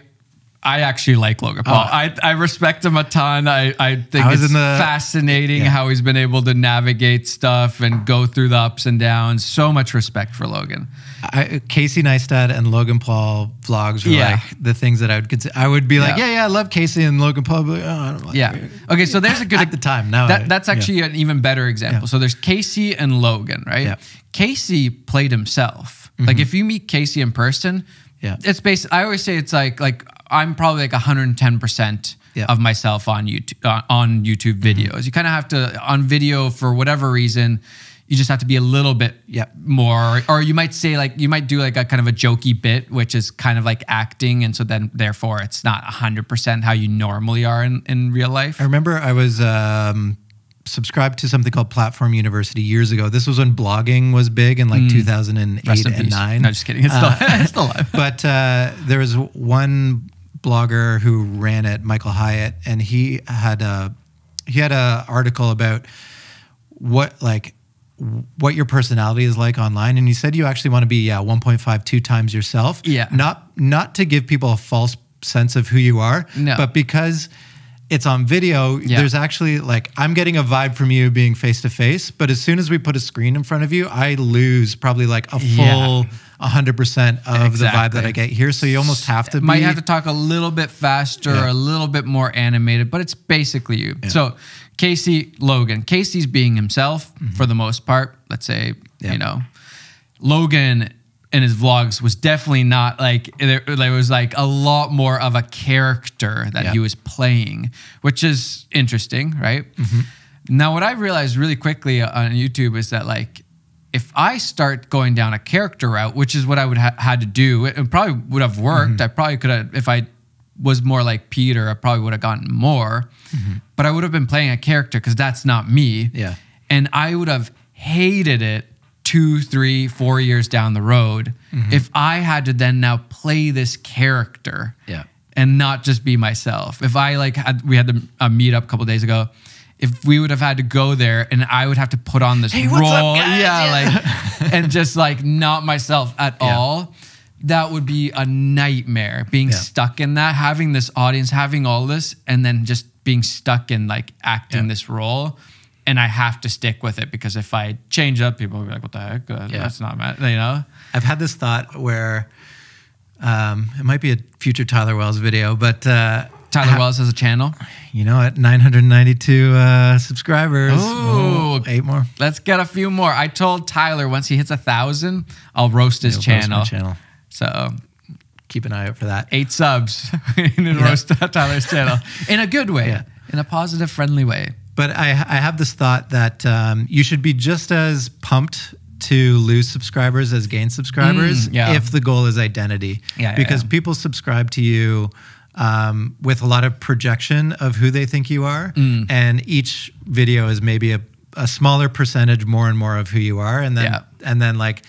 [SPEAKER 2] I actually like Logan Paul. I, I respect him a ton. I, I think
[SPEAKER 1] Oh. I
[SPEAKER 2] it's
[SPEAKER 1] the-
[SPEAKER 2] fascinating
[SPEAKER 1] Yeah.
[SPEAKER 2] how he's been able to navigate stuff and go through the ups and downs. So much respect for Logan.
[SPEAKER 1] I, Casey Neistat and Logan Paul vlogs were
[SPEAKER 2] Yeah.
[SPEAKER 1] like the things that I would consider. I would be like,
[SPEAKER 2] Yeah.
[SPEAKER 1] yeah, yeah, I love Casey and Logan Paul. But, oh, I don't like
[SPEAKER 2] Yeah. Okay. So there's a good
[SPEAKER 1] At the time, now
[SPEAKER 2] that, that's
[SPEAKER 1] yeah.
[SPEAKER 2] actually an even better example.
[SPEAKER 1] Yeah.
[SPEAKER 2] So there's Casey and Logan, right? Casey played himself. Like if you meet Casey in person,
[SPEAKER 1] Mm-hmm. Yeah.
[SPEAKER 2] it's based. I always say it's like like I'm probably like 110 percent
[SPEAKER 1] Yeah.
[SPEAKER 2] of myself on YouTube uh, on YouTube videos. You kind of have to on video for whatever reason. You just have to be a little bit
[SPEAKER 1] Yeah.
[SPEAKER 2] more, or you might say like you might do like a kind of a jokey bit, which is kind of like acting, and so then therefore it's not 100 percent how you normally are in, in real life.
[SPEAKER 1] I remember I was um, subscribed to something called Platform University years ago. This was when blogging was big in like 2008
[SPEAKER 2] Mm. Rest
[SPEAKER 1] and
[SPEAKER 2] peace.
[SPEAKER 1] 9.
[SPEAKER 2] No, just kidding. It's still, it's still alive.
[SPEAKER 1] but uh, there was one blogger who ran it, Michael Hyatt, and he had a he had an article about what like what your personality is like online and you said you actually want to be yeah 1.5 two times yourself
[SPEAKER 2] Yeah.
[SPEAKER 1] not not to give people a false sense of who you are
[SPEAKER 2] No.
[SPEAKER 1] but because it's on video
[SPEAKER 2] Yeah.
[SPEAKER 1] there's actually like i'm getting a vibe from you being face to face but as soon as we put a screen in front of you i lose probably like a full
[SPEAKER 2] Yeah.
[SPEAKER 1] 100% of the vibe that i get here so you almost have to
[SPEAKER 2] might
[SPEAKER 1] be
[SPEAKER 2] have to talk a little bit faster
[SPEAKER 1] Yeah.
[SPEAKER 2] a little bit more animated, but it's basically you. So Casey Logan, Casey's being himself mm-hmm. for the most part. Let's say you know Logan in his vlogs was definitely not like there, there was like a lot more of a character that
[SPEAKER 1] Yeah.
[SPEAKER 2] he was playing, which is interesting, right?
[SPEAKER 1] Mm-hmm.
[SPEAKER 2] Now, what I realized really quickly on YouTube is that like if I start going down a character route, which is what I would ha- had to do, it, it probably would have worked.
[SPEAKER 1] Mm-hmm.
[SPEAKER 2] I probably could have if I was more like Peter, I probably would have gotten more. But I would have been playing a character because that's not me.
[SPEAKER 1] Yeah.
[SPEAKER 2] And I would have hated it two, three, four years down the road
[SPEAKER 1] Mm-hmm.
[SPEAKER 2] if I had to then now play this character
[SPEAKER 1] Yeah.
[SPEAKER 2] and not just be myself. If I like had we had the, a meet up a couple days ago, if we would have had to go there and I would have to put on this
[SPEAKER 1] Hey,
[SPEAKER 2] role,
[SPEAKER 1] up,
[SPEAKER 2] yeah,
[SPEAKER 1] Yeah.
[SPEAKER 2] like and just like not myself at
[SPEAKER 1] Yeah.
[SPEAKER 2] all. That would be a nightmare. Being
[SPEAKER 1] Yeah.
[SPEAKER 2] stuck in that, having this audience, having all this, and then just being stuck in like acting this role. And I have to stick with it because if I change up, people will be like, "What the heck? Uh,
[SPEAKER 1] Yeah.
[SPEAKER 2] That's not mad," you know.
[SPEAKER 1] I've had this thought where um, it might be a future Tyler Wells video, but uh,
[SPEAKER 2] Tyler
[SPEAKER 1] ha-
[SPEAKER 2] Wells has a channel.
[SPEAKER 1] you know, at 992 uh, subscribers,
[SPEAKER 2] Ooh.
[SPEAKER 1] oh, eight more.
[SPEAKER 2] Let's get a few more. I told Tyler once he hits a thousand, I'll roast his
[SPEAKER 1] post my
[SPEAKER 2] channel.
[SPEAKER 1] channel.
[SPEAKER 2] So
[SPEAKER 1] Keep an eye out for that.
[SPEAKER 2] eight subs in a
[SPEAKER 1] Yeah.
[SPEAKER 2] roast Tyler's channel in a good way,
[SPEAKER 1] Yeah.
[SPEAKER 2] in a positive, friendly way.
[SPEAKER 1] But I, I have this thought that um, you should be just as pumped to lose subscribers as gain subscribers
[SPEAKER 2] Mm, yeah.
[SPEAKER 1] if the goal is identity.
[SPEAKER 2] Yeah,
[SPEAKER 1] because
[SPEAKER 2] yeah.
[SPEAKER 1] people subscribe to you um, with a lot of projection of who they think you are.
[SPEAKER 2] Mm.
[SPEAKER 1] And each video is maybe a, a smaller percentage more and more of who you are. And then, and then like,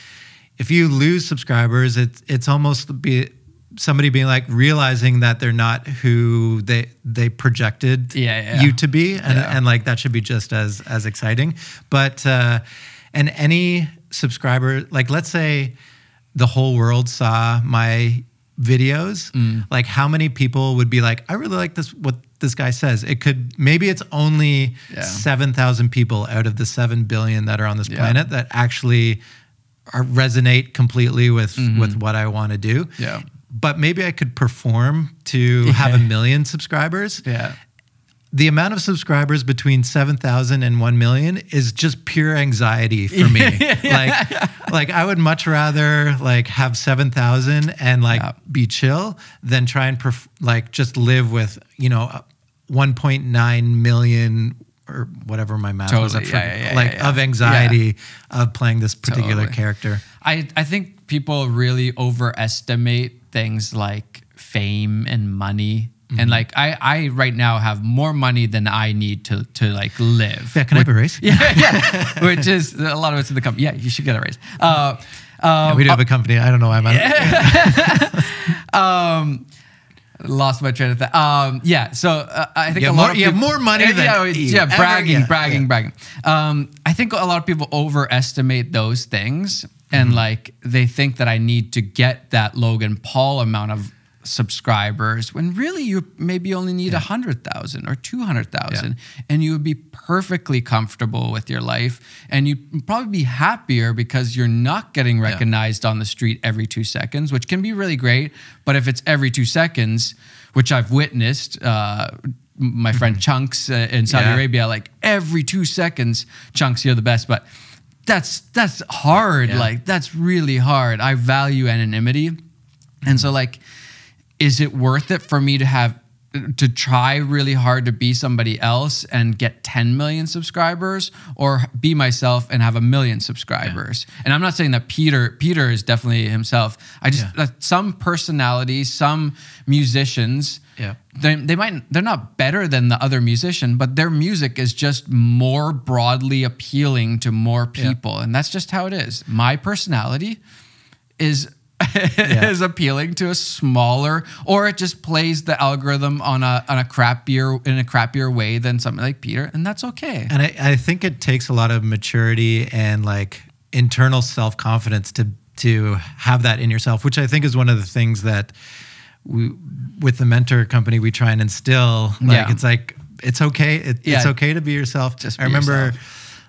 [SPEAKER 1] if you lose subscribers, it's, it's almost be somebody being like realizing that they're not who they, they projected
[SPEAKER 2] Yeah, yeah.
[SPEAKER 1] you to be and,
[SPEAKER 2] Yeah.
[SPEAKER 1] and like that should be just as as exciting but uh and any subscriber like let's say the whole world saw my videos
[SPEAKER 2] Mm.
[SPEAKER 1] like how many people would be like i really like this what this guy says it could maybe it's only
[SPEAKER 2] Yeah.
[SPEAKER 1] 7000 people out of the 7 billion that are on this
[SPEAKER 2] Yeah.
[SPEAKER 1] planet that actually are, resonate completely with with what i want to do.
[SPEAKER 2] Yeah.
[SPEAKER 1] But maybe i could perform to have a million subscribers
[SPEAKER 2] Yeah.
[SPEAKER 1] the amount of subscribers between 7,000 and 1 million is just pure anxiety for me. Like like I would much rather like have 7,000 and like
[SPEAKER 2] Yeah.
[SPEAKER 1] be chill than try and perf- like just live with, you know, 1.9 million or whatever my math was I
[SPEAKER 2] Totally. Yeah, yeah, yeah,
[SPEAKER 1] like
[SPEAKER 2] yeah,
[SPEAKER 1] of
[SPEAKER 2] yeah.
[SPEAKER 1] anxiety of playing this particular
[SPEAKER 2] Totally.
[SPEAKER 1] character.
[SPEAKER 2] I, I think people really overestimate things like fame and money.
[SPEAKER 1] Mm-hmm.
[SPEAKER 2] And like I, I right now have more money than I need to to like live.
[SPEAKER 1] Yeah, can I have a raise?
[SPEAKER 2] yeah, yeah. Which is a lot of it's in the company. Yeah, you should get a raise. Uh,
[SPEAKER 1] Yeah, we do have a company. I don't know why I'm
[SPEAKER 2] um, lost my train of thought. Um, yeah, so uh, I think
[SPEAKER 1] You
[SPEAKER 2] a lot
[SPEAKER 1] more-
[SPEAKER 2] of
[SPEAKER 1] you have more money
[SPEAKER 2] yeah,
[SPEAKER 1] than
[SPEAKER 2] yeah, yeah,
[SPEAKER 1] ever-
[SPEAKER 2] bragging,
[SPEAKER 1] yeah,
[SPEAKER 2] bragging,
[SPEAKER 1] yeah.
[SPEAKER 2] bragging. Um, I think a lot of people overestimate those things, and
[SPEAKER 1] Mm-hmm.
[SPEAKER 2] like they think that I need to get that Logan Paul amount of subscribers when really you maybe only need a hundred thousand or two hundred thousand, and you would be perfectly comfortable with your life, and you'd probably be happier because you're not getting recognized on the street every two seconds, which can be really great. But if it's every two seconds, which I've witnessed, uh, my friend Chunks uh, in Saudi
[SPEAKER 1] Yeah.
[SPEAKER 2] Arabia, like every two seconds, Chunks, you're the best. But that's that's hard.
[SPEAKER 1] Yeah.
[SPEAKER 2] Like that's really hard. I value anonymity, and so like, is it worth it for me to have to try really hard to be somebody else and get 10 million subscribers or be myself and have a million subscribers and i'm not saying that peter peter is definitely himself i just
[SPEAKER 1] Yeah.
[SPEAKER 2] some personalities some musicians
[SPEAKER 1] Yeah.
[SPEAKER 2] they, they might they're not better than the other musician but their music is just more broadly appealing to more
[SPEAKER 1] Yeah.
[SPEAKER 2] people and that's just how it is my personality is
[SPEAKER 1] Yeah.
[SPEAKER 2] is appealing to a smaller or it just plays the algorithm on a on a crappier in a crappier way than something like Peter and that's okay.
[SPEAKER 1] And I, I think it takes a lot of maturity and like internal self confidence to to have that in yourself, which I think is one of the things that we with the mentor company we try and instill. Like
[SPEAKER 2] Yeah.
[SPEAKER 1] it's like it's okay. It, It's okay to be yourself.
[SPEAKER 2] Just
[SPEAKER 1] I remember.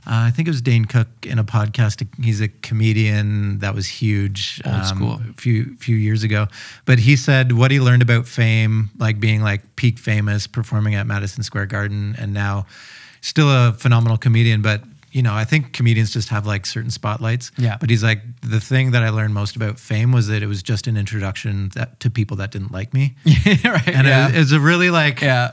[SPEAKER 1] Uh, I think it was Dane Cook in a podcast. He's a comedian that was huge, um,
[SPEAKER 2] Old school.
[SPEAKER 1] a few few years ago. But he said what he learned about fame, like being like peak famous, performing at Madison Square Garden, and now still a phenomenal comedian. But you know, I think comedians just have like certain spotlights.
[SPEAKER 2] Yeah.
[SPEAKER 1] But he's like the thing that I learned most about fame was that it was just an introduction that, to people that didn't like me,
[SPEAKER 2] right.
[SPEAKER 1] and
[SPEAKER 2] yeah.
[SPEAKER 1] it, it's a really like
[SPEAKER 2] yeah.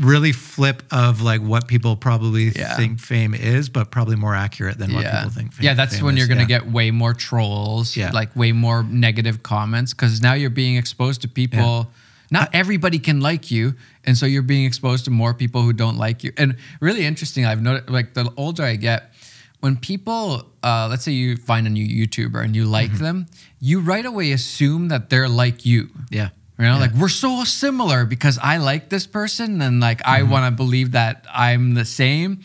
[SPEAKER 1] really flip of like what people probably
[SPEAKER 2] Yeah.
[SPEAKER 1] think fame is, but probably more accurate than what people think. Fame,
[SPEAKER 2] yeah, that's when
[SPEAKER 1] is.
[SPEAKER 2] you're gonna
[SPEAKER 1] Yeah.
[SPEAKER 2] get way more trolls,
[SPEAKER 1] Yeah.
[SPEAKER 2] like way more negative comments, because now you're being exposed to people. Not everybody can like you, and so you're being exposed to more people who don't like you. And really interesting, I've noticed, like the older I get, when people, uh, let's say you find a new YouTuber and you like
[SPEAKER 1] Mm-hmm.
[SPEAKER 2] them, you right away assume that they're like you.
[SPEAKER 1] Yeah.
[SPEAKER 2] You know,
[SPEAKER 1] Yeah.
[SPEAKER 2] like we're so similar because I like this person and like I
[SPEAKER 1] Mm-hmm.
[SPEAKER 2] want to believe that I'm the same.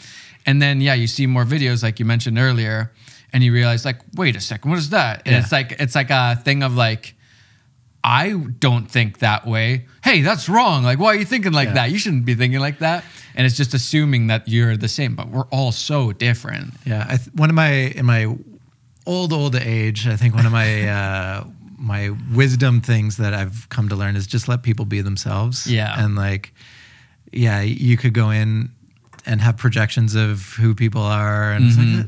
[SPEAKER 2] And then yeah, you see more videos like you mentioned earlier and you realize like, wait a second, what is that? And
[SPEAKER 1] Yeah.
[SPEAKER 2] it's like it's like a thing of like I don't think that way. Hey, that's wrong. Like, why are you thinking like
[SPEAKER 1] Yeah.
[SPEAKER 2] that? You shouldn't be thinking like that. And it's just assuming that you're the same, but we're all so different.
[SPEAKER 1] Yeah, I th- one of my in my old old age, I think one of my uh, my wisdom things that I've come to learn is just let people be themselves.
[SPEAKER 2] Yeah.
[SPEAKER 1] and like, yeah, you could go in and have projections of who people are, and it's like,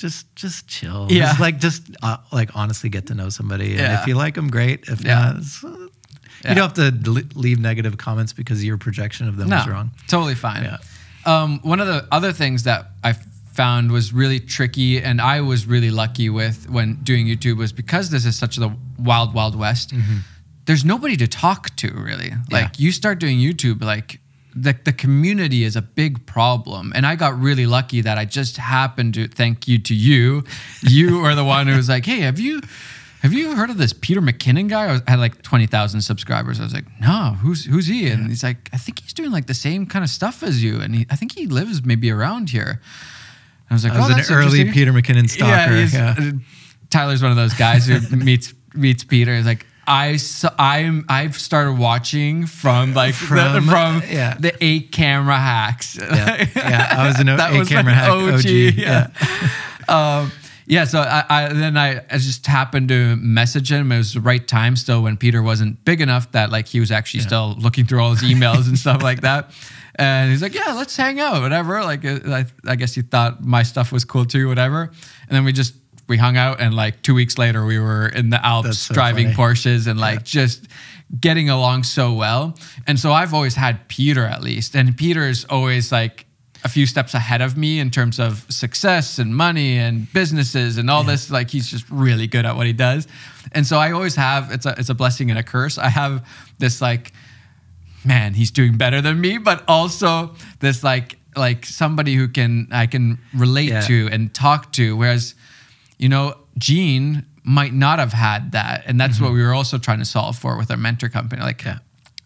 [SPEAKER 1] just just chill.
[SPEAKER 2] Yeah.
[SPEAKER 1] just like just uh, like honestly get to know somebody, and
[SPEAKER 2] Yeah.
[SPEAKER 1] if you like them, great. If
[SPEAKER 2] Yeah.
[SPEAKER 1] not, uh,
[SPEAKER 2] Yeah.
[SPEAKER 1] you don't have to leave negative comments because your projection of them
[SPEAKER 2] no,
[SPEAKER 1] is wrong.
[SPEAKER 2] Totally fine.
[SPEAKER 1] Yeah.
[SPEAKER 2] Um, one of the other things that I found was really tricky, and I was really lucky with when doing YouTube was because this is such a wild, wild west. There's nobody to talk to really. Like you start doing YouTube, like the the community is a big problem, and I got really lucky that I just happened to thank you to you. You are the one who was like, "Hey, have you?" Have you heard of this Peter McKinnon guy? I was- had like twenty thousand subscribers. I was like, no, who's who's he? And he's like, I think he's doing like the same kind of stuff as you, and he, I think he lives maybe around here. I was like,
[SPEAKER 1] I was
[SPEAKER 2] oh,
[SPEAKER 1] an early. Peter McKinnon stalker.
[SPEAKER 2] he's-
[SPEAKER 1] Yeah,
[SPEAKER 2] uh, Tyler's one of those guys who meets meets Peter. He's like, I saw, I'm I've started watching from like the,
[SPEAKER 1] From-
[SPEAKER 2] from
[SPEAKER 1] yeah.
[SPEAKER 2] the eight camera hacks.
[SPEAKER 1] yeah, yeah. I was an o-
[SPEAKER 2] That
[SPEAKER 1] eight
[SPEAKER 2] was
[SPEAKER 1] camera
[SPEAKER 2] like
[SPEAKER 1] hack
[SPEAKER 2] OG,
[SPEAKER 1] OG.
[SPEAKER 2] yeah. um, yeah, so I, I then I, I just happened to message him. It was the right time still when Peter wasn't big enough that like he was actually still looking through all his emails and stuff like that. And he's like, "Yeah, let's hang out, whatever." Like, uh, I, I guess he thought my stuff was cool too, whatever. And then we just we hung out, and like two weeks later, we were in the Alps
[SPEAKER 1] so
[SPEAKER 2] driving
[SPEAKER 1] funny.
[SPEAKER 2] Porsches and like just getting along so well. And so I've always had Peter at least, and Peter is always like a few steps ahead of me in terms of success and money and businesses and all this. Like he's just really good at what he does. And so I always have it's a it's a blessing and a curse. I have this like, man, he's doing better than me, but also this like like somebody who can I can relate
[SPEAKER 1] Yeah.
[SPEAKER 2] to and talk to. Whereas, you know, Gene might not have had that. And that's what we were also trying to solve for with our mentor company. Like
[SPEAKER 1] Yeah.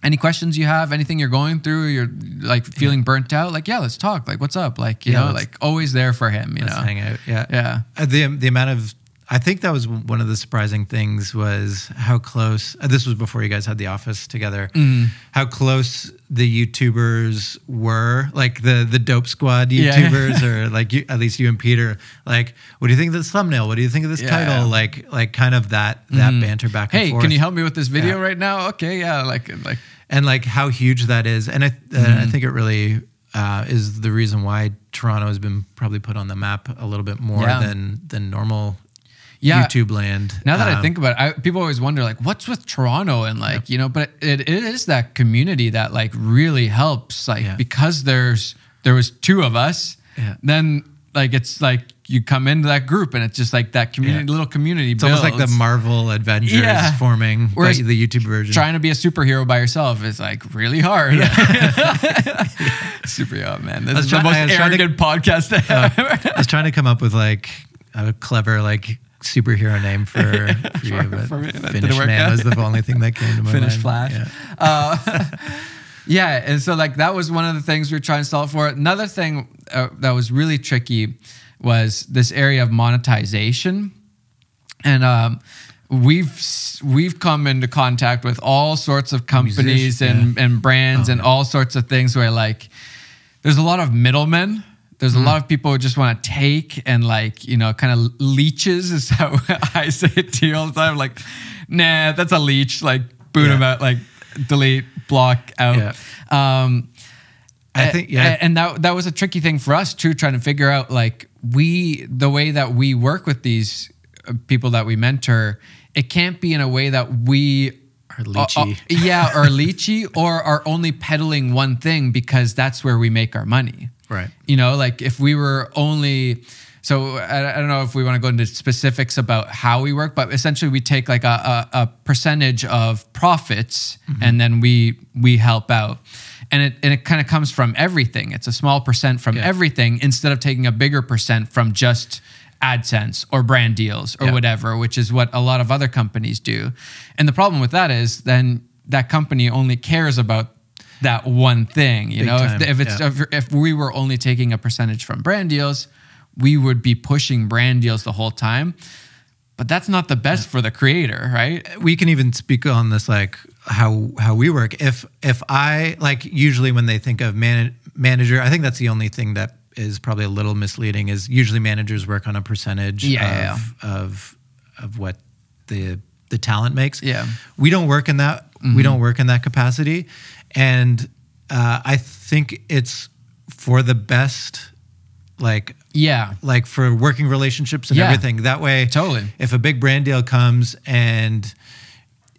[SPEAKER 2] any questions you have, anything you're going through, you're like feeling burnt out, like, yeah, let's talk. Like, what's up? Like, you
[SPEAKER 1] Yeah,
[SPEAKER 2] know, like always there for him, you know?
[SPEAKER 1] hang out. Yeah.
[SPEAKER 2] Yeah.
[SPEAKER 1] Uh, The the amount of I think that was one of the surprising things was how close. uh, This was before you guys had the office together.
[SPEAKER 2] Mm.
[SPEAKER 1] How close the YouTubers were, like the the Dope Squad
[SPEAKER 2] Yeah.
[SPEAKER 1] YouTubers, or like you, at least you and Peter. Like, what do you think of this thumbnail? What do you think of this
[SPEAKER 2] Yeah.
[SPEAKER 1] title? Like, like kind of that that banter back and
[SPEAKER 2] Hey,
[SPEAKER 1] forth.
[SPEAKER 2] can you help me with this video
[SPEAKER 1] Yeah.
[SPEAKER 2] right now? Okay, yeah, like, like,
[SPEAKER 1] and like how huge that is. And I, uh,
[SPEAKER 2] Mm-hmm.
[SPEAKER 1] I think it really uh, is the reason why Toronto has been probably put on the map a little bit more
[SPEAKER 2] Yeah.
[SPEAKER 1] than than normal
[SPEAKER 2] Yeah.
[SPEAKER 1] YouTube land.
[SPEAKER 2] Now that I
[SPEAKER 1] Um,
[SPEAKER 2] think about it, I, people always wonder like, what's with Toronto and like, you know, but it, it is that community that like really helps, like
[SPEAKER 1] Yeah.
[SPEAKER 2] because there's there was two of us,
[SPEAKER 1] Yeah.
[SPEAKER 2] then like it's like you come into that group and it's just like that community,
[SPEAKER 1] Yeah.
[SPEAKER 2] little community.
[SPEAKER 1] it's almost like the. Marvel Avengers
[SPEAKER 2] Yeah.
[SPEAKER 1] forming,
[SPEAKER 2] Whereas
[SPEAKER 1] but the YouTube version.
[SPEAKER 2] trying to be a superhero by yourself is like really hard. superhero, man. This is the most
[SPEAKER 1] I was trying to-
[SPEAKER 2] arrogant podcast ever.
[SPEAKER 1] I was trying to come up with like a clever like superhero name for, for you, but
[SPEAKER 2] for me,
[SPEAKER 1] Finnish Man
[SPEAKER 2] out.
[SPEAKER 1] was the only thing that came to my
[SPEAKER 2] Finish
[SPEAKER 1] mind.
[SPEAKER 2] Flash.
[SPEAKER 1] Yeah.
[SPEAKER 2] Uh, yeah, and so like that was one of the things we were trying to solve for. Another thing uh, that was really tricky was this area of monetization, and um, we've we've come into contact with all sorts of companies
[SPEAKER 1] Musician,
[SPEAKER 2] and and brands
[SPEAKER 1] Oh,
[SPEAKER 2] and
[SPEAKER 1] yeah.
[SPEAKER 2] all sorts of things where like there's a lot of middlemen. There's a
[SPEAKER 1] Mm.
[SPEAKER 2] lot of people who just want to take and like, you know, kind of leeches is how I say it to you all the time. Like, nah, that's a leech. Like, boot
[SPEAKER 1] Yeah.
[SPEAKER 2] him out, like, delete, block out.
[SPEAKER 1] Yeah.
[SPEAKER 2] Um,
[SPEAKER 1] I think yeah.
[SPEAKER 2] and that that was a tricky thing for us too, trying to figure out like we the way that we work with these uh, people that we mentor. It can't be in a way that we
[SPEAKER 1] Or lychee.
[SPEAKER 2] Uh, uh, yeah, or lychee, or are only peddling one thing because that's where we make our money.
[SPEAKER 1] Right.
[SPEAKER 2] You know, like if we were only. So I, I don't know if we want to go into specifics about how we work, but essentially we take like a, a, a percentage of profits mm-hmm. and then we we help out. And it, and it kind of comes from everything. It's a small percent from
[SPEAKER 1] Yeah.
[SPEAKER 2] everything instead of taking a bigger percent from just AdSense or brand deals or
[SPEAKER 1] Yeah.
[SPEAKER 2] whatever, which is what a lot of other companies do. And the problem with that is then that company only cares about that one thing. You
[SPEAKER 1] Big
[SPEAKER 2] know,
[SPEAKER 1] time,
[SPEAKER 2] if, if it's
[SPEAKER 1] yeah.
[SPEAKER 2] if, if we were only taking a percentage from brand deals, we would be pushing brand deals the whole time. But that's not the best for the creator, right?
[SPEAKER 1] we can even speak on this like how how we work if if i like usually when they think of man, manager i think that's the only thing that is probably a little misleading is usually managers work on a percentage
[SPEAKER 2] Yeah,
[SPEAKER 1] of, of of what the the talent makes
[SPEAKER 2] Yeah.
[SPEAKER 1] we don't work in that we mm-hmm. don't work in that capacity and uh, i think it's for the best like
[SPEAKER 2] Yeah.
[SPEAKER 1] like for working relationships and
[SPEAKER 2] Yeah.
[SPEAKER 1] everything. That way,
[SPEAKER 2] Totally.
[SPEAKER 1] If a big brand deal comes and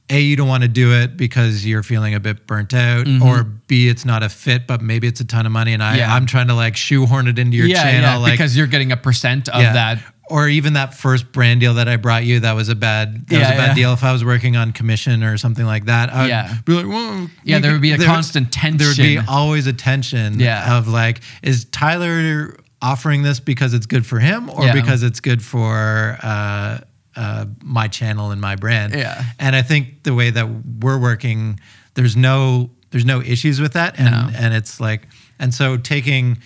[SPEAKER 1] a you don't want to do it because you're feeling a bit burnt out, or b it's not a fit, but maybe it's a ton of money, and I.
[SPEAKER 2] Yeah.
[SPEAKER 1] I'm trying to like shoehorn it into your
[SPEAKER 2] yeah,
[SPEAKER 1] channel,
[SPEAKER 2] yeah,
[SPEAKER 1] like
[SPEAKER 2] because you're getting a percent of that.
[SPEAKER 1] Or even that first brand deal that I brought you, that was a bad, that was a bad
[SPEAKER 2] yeah.
[SPEAKER 1] deal. If I was working on commission or something like that, I'd
[SPEAKER 2] Yeah.
[SPEAKER 1] be like, well,
[SPEAKER 2] Yeah, there would be a
[SPEAKER 1] there-
[SPEAKER 2] constant tension.
[SPEAKER 1] There would be always a tension
[SPEAKER 2] Yeah.
[SPEAKER 1] of like, is Tyler offering this because it's good for him or
[SPEAKER 2] Yeah.
[SPEAKER 1] because it's good for uh, uh, my channel and my brand?
[SPEAKER 2] Yeah.
[SPEAKER 1] And I think the way that we're working, there's no there's no issues with that, and
[SPEAKER 2] No.
[SPEAKER 1] and it's like, and so taking.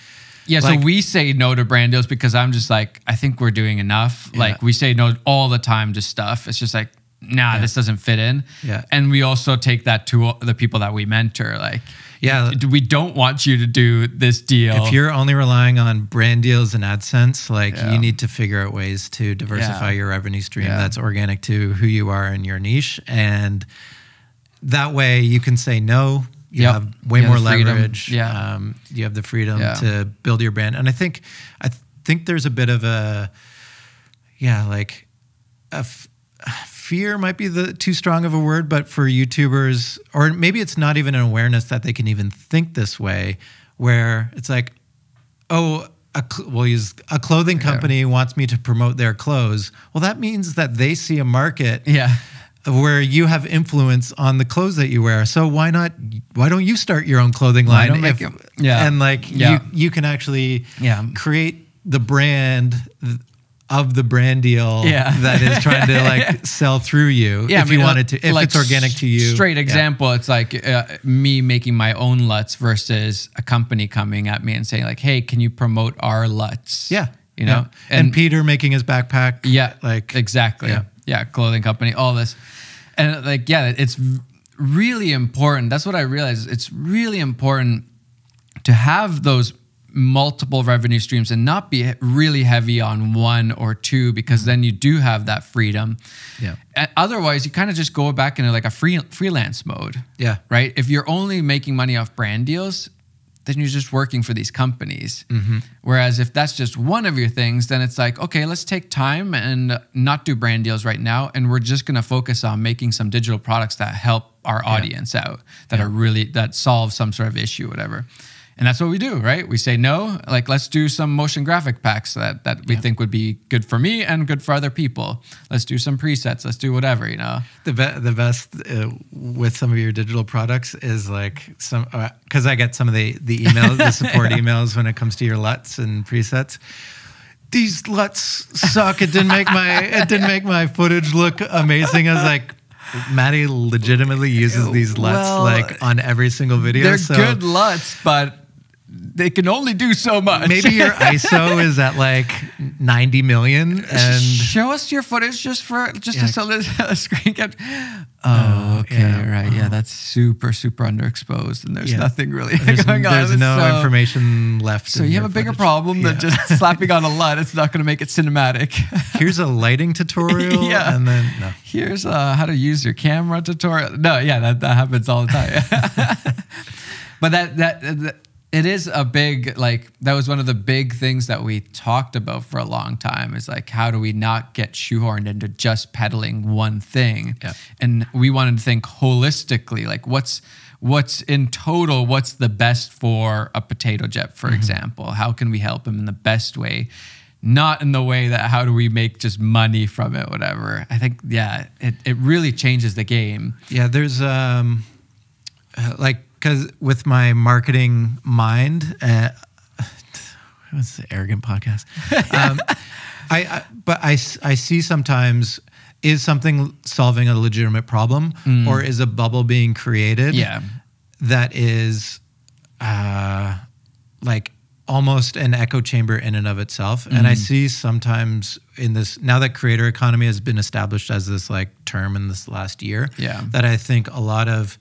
[SPEAKER 2] Yeah,
[SPEAKER 1] Like-
[SPEAKER 2] so we say no to brand deals because I'm just like, I think we're doing enough.
[SPEAKER 1] Yeah.
[SPEAKER 2] Like we say no all the time to stuff. It's just like, nah, this doesn't fit in.
[SPEAKER 1] Yeah.
[SPEAKER 2] And we also take that to the people that we mentor. Like,
[SPEAKER 1] Yeah.
[SPEAKER 2] we don't want you to do this deal.
[SPEAKER 1] If you're only relying on brand deals and AdSense, like
[SPEAKER 2] Yeah.
[SPEAKER 1] you need to figure out ways to diversify
[SPEAKER 2] Yeah.
[SPEAKER 1] your revenue stream
[SPEAKER 2] Yeah.
[SPEAKER 1] that's organic to who you are and your niche. And that way you can say no. You
[SPEAKER 2] Yep.
[SPEAKER 1] have way
[SPEAKER 2] You have
[SPEAKER 1] more
[SPEAKER 2] freedom.
[SPEAKER 1] leverage.
[SPEAKER 2] Yeah.
[SPEAKER 1] Um, you have the freedom
[SPEAKER 2] Yeah.
[SPEAKER 1] to build your brand. And I think, I th- think there's a bit of a, yeah, like a f- fear might be the too strong of a word, but for YouTubers, or maybe it's not even an awareness that they can even think this way, where it's like, oh, a we'll use a clothing company wants me to promote their clothes. Well, that means that they see a market
[SPEAKER 2] yeah.
[SPEAKER 1] Where you have influence on the clothes that you wear. So why not? Why don't you start your own clothing line? if-
[SPEAKER 2] it- yeah.
[SPEAKER 1] and like
[SPEAKER 2] Yeah.
[SPEAKER 1] you, you can actually
[SPEAKER 2] Yeah.
[SPEAKER 1] create the brand of the brand deal
[SPEAKER 2] Yeah.
[SPEAKER 1] that is trying to like sell through you.
[SPEAKER 2] Yeah,
[SPEAKER 1] if
[SPEAKER 2] I mean,
[SPEAKER 1] you wanted to, if
[SPEAKER 2] like
[SPEAKER 1] it's organic to you.
[SPEAKER 2] Straight
[SPEAKER 1] Yeah.
[SPEAKER 2] example, it's like uh, me making my own LUTs versus a company coming at me and saying like, "Hey, can you promote our LUTs?"
[SPEAKER 1] Yeah,
[SPEAKER 2] you know,
[SPEAKER 1] Yeah. And, Peter making his backpack.
[SPEAKER 2] Yeah,
[SPEAKER 1] like
[SPEAKER 2] exactly.
[SPEAKER 1] Yeah.
[SPEAKER 2] Clothing company, all this, and like yeah, it's really important. That's what I realized. It's really important to have those multiple revenue streams and not be really heavy on one or two because then you do have that freedom.
[SPEAKER 1] Yeah.
[SPEAKER 2] And otherwise, you kind of just go back into like a free freelance mode.
[SPEAKER 1] Yeah.
[SPEAKER 2] Right. If you're only making money off brand deals, then you're just working for these companies. Mm-hmm. Whereas if that's just one of your things, then it's like, okay, let's take time and not do brand deals right now. And we're just going to focus on making some digital products that help our audience out, that are really, that solve some sort of issue, whatever. And that's what we do, right? We say no, like let's do some motion graphic packs that, that we think would be good for me and good for other people. Let's do some presets. Let's do whatever, you know?
[SPEAKER 1] the be- the best uh, with some of your digital products is like some because I get some of the the emails, the support emails when it comes to your LUTs and presets. These LUTs suck. It didn't make my it didn't make my footage look amazing. I was like. Matti legitimately uses these LUTs
[SPEAKER 2] Well,
[SPEAKER 1] like on every single video.
[SPEAKER 2] They're
[SPEAKER 1] so
[SPEAKER 2] good LUTs, but they can only do so much.
[SPEAKER 1] maybe your ISO is at like 90 million and
[SPEAKER 2] show us your footage just for just
[SPEAKER 1] Yeah.
[SPEAKER 2] to sell a screen cap. Oh, okay,
[SPEAKER 1] yeah.
[SPEAKER 2] right, yeah, that's super super underexposed, and there's
[SPEAKER 1] Yeah.
[SPEAKER 2] nothing really
[SPEAKER 1] there's,
[SPEAKER 2] going on.
[SPEAKER 1] there's no
[SPEAKER 2] so-
[SPEAKER 1] information left.
[SPEAKER 2] So you have a bigger
[SPEAKER 1] footage.
[SPEAKER 2] problem than just slapping on a LUT. It's not going to make it cinematic.
[SPEAKER 1] Here's a lighting tutorial.
[SPEAKER 2] Yeah.
[SPEAKER 1] And then, no.
[SPEAKER 2] Here's uh, how to use your camera tutorial. No, yeah, that, that happens all the time. but that, that that it is a big like that was one of the big things that we talked about for a long time is like how do we not get shoehorned into just peddling one thing?
[SPEAKER 1] Yeah.
[SPEAKER 2] and we wanted to think holistically like what's what's in total what's the best for a Potato Jet for example? How can we help him in the best way? Not in the way that how do we make just money from it whatever. I think yeah it, it really changes the game.
[SPEAKER 1] Yeah, there's um, uh, like because with my marketing mind, uh, what's the arrogant podcast? Um, I, I but I I see sometimes is something solving a legitimate problem or is a bubble being created?
[SPEAKER 2] Yeah.
[SPEAKER 1] that is uh, like almost an echo chamber in and of itself. And I see sometimes in this now that creator economy has been established as this like term in this last year,
[SPEAKER 2] Yeah.
[SPEAKER 1] that I think a lot of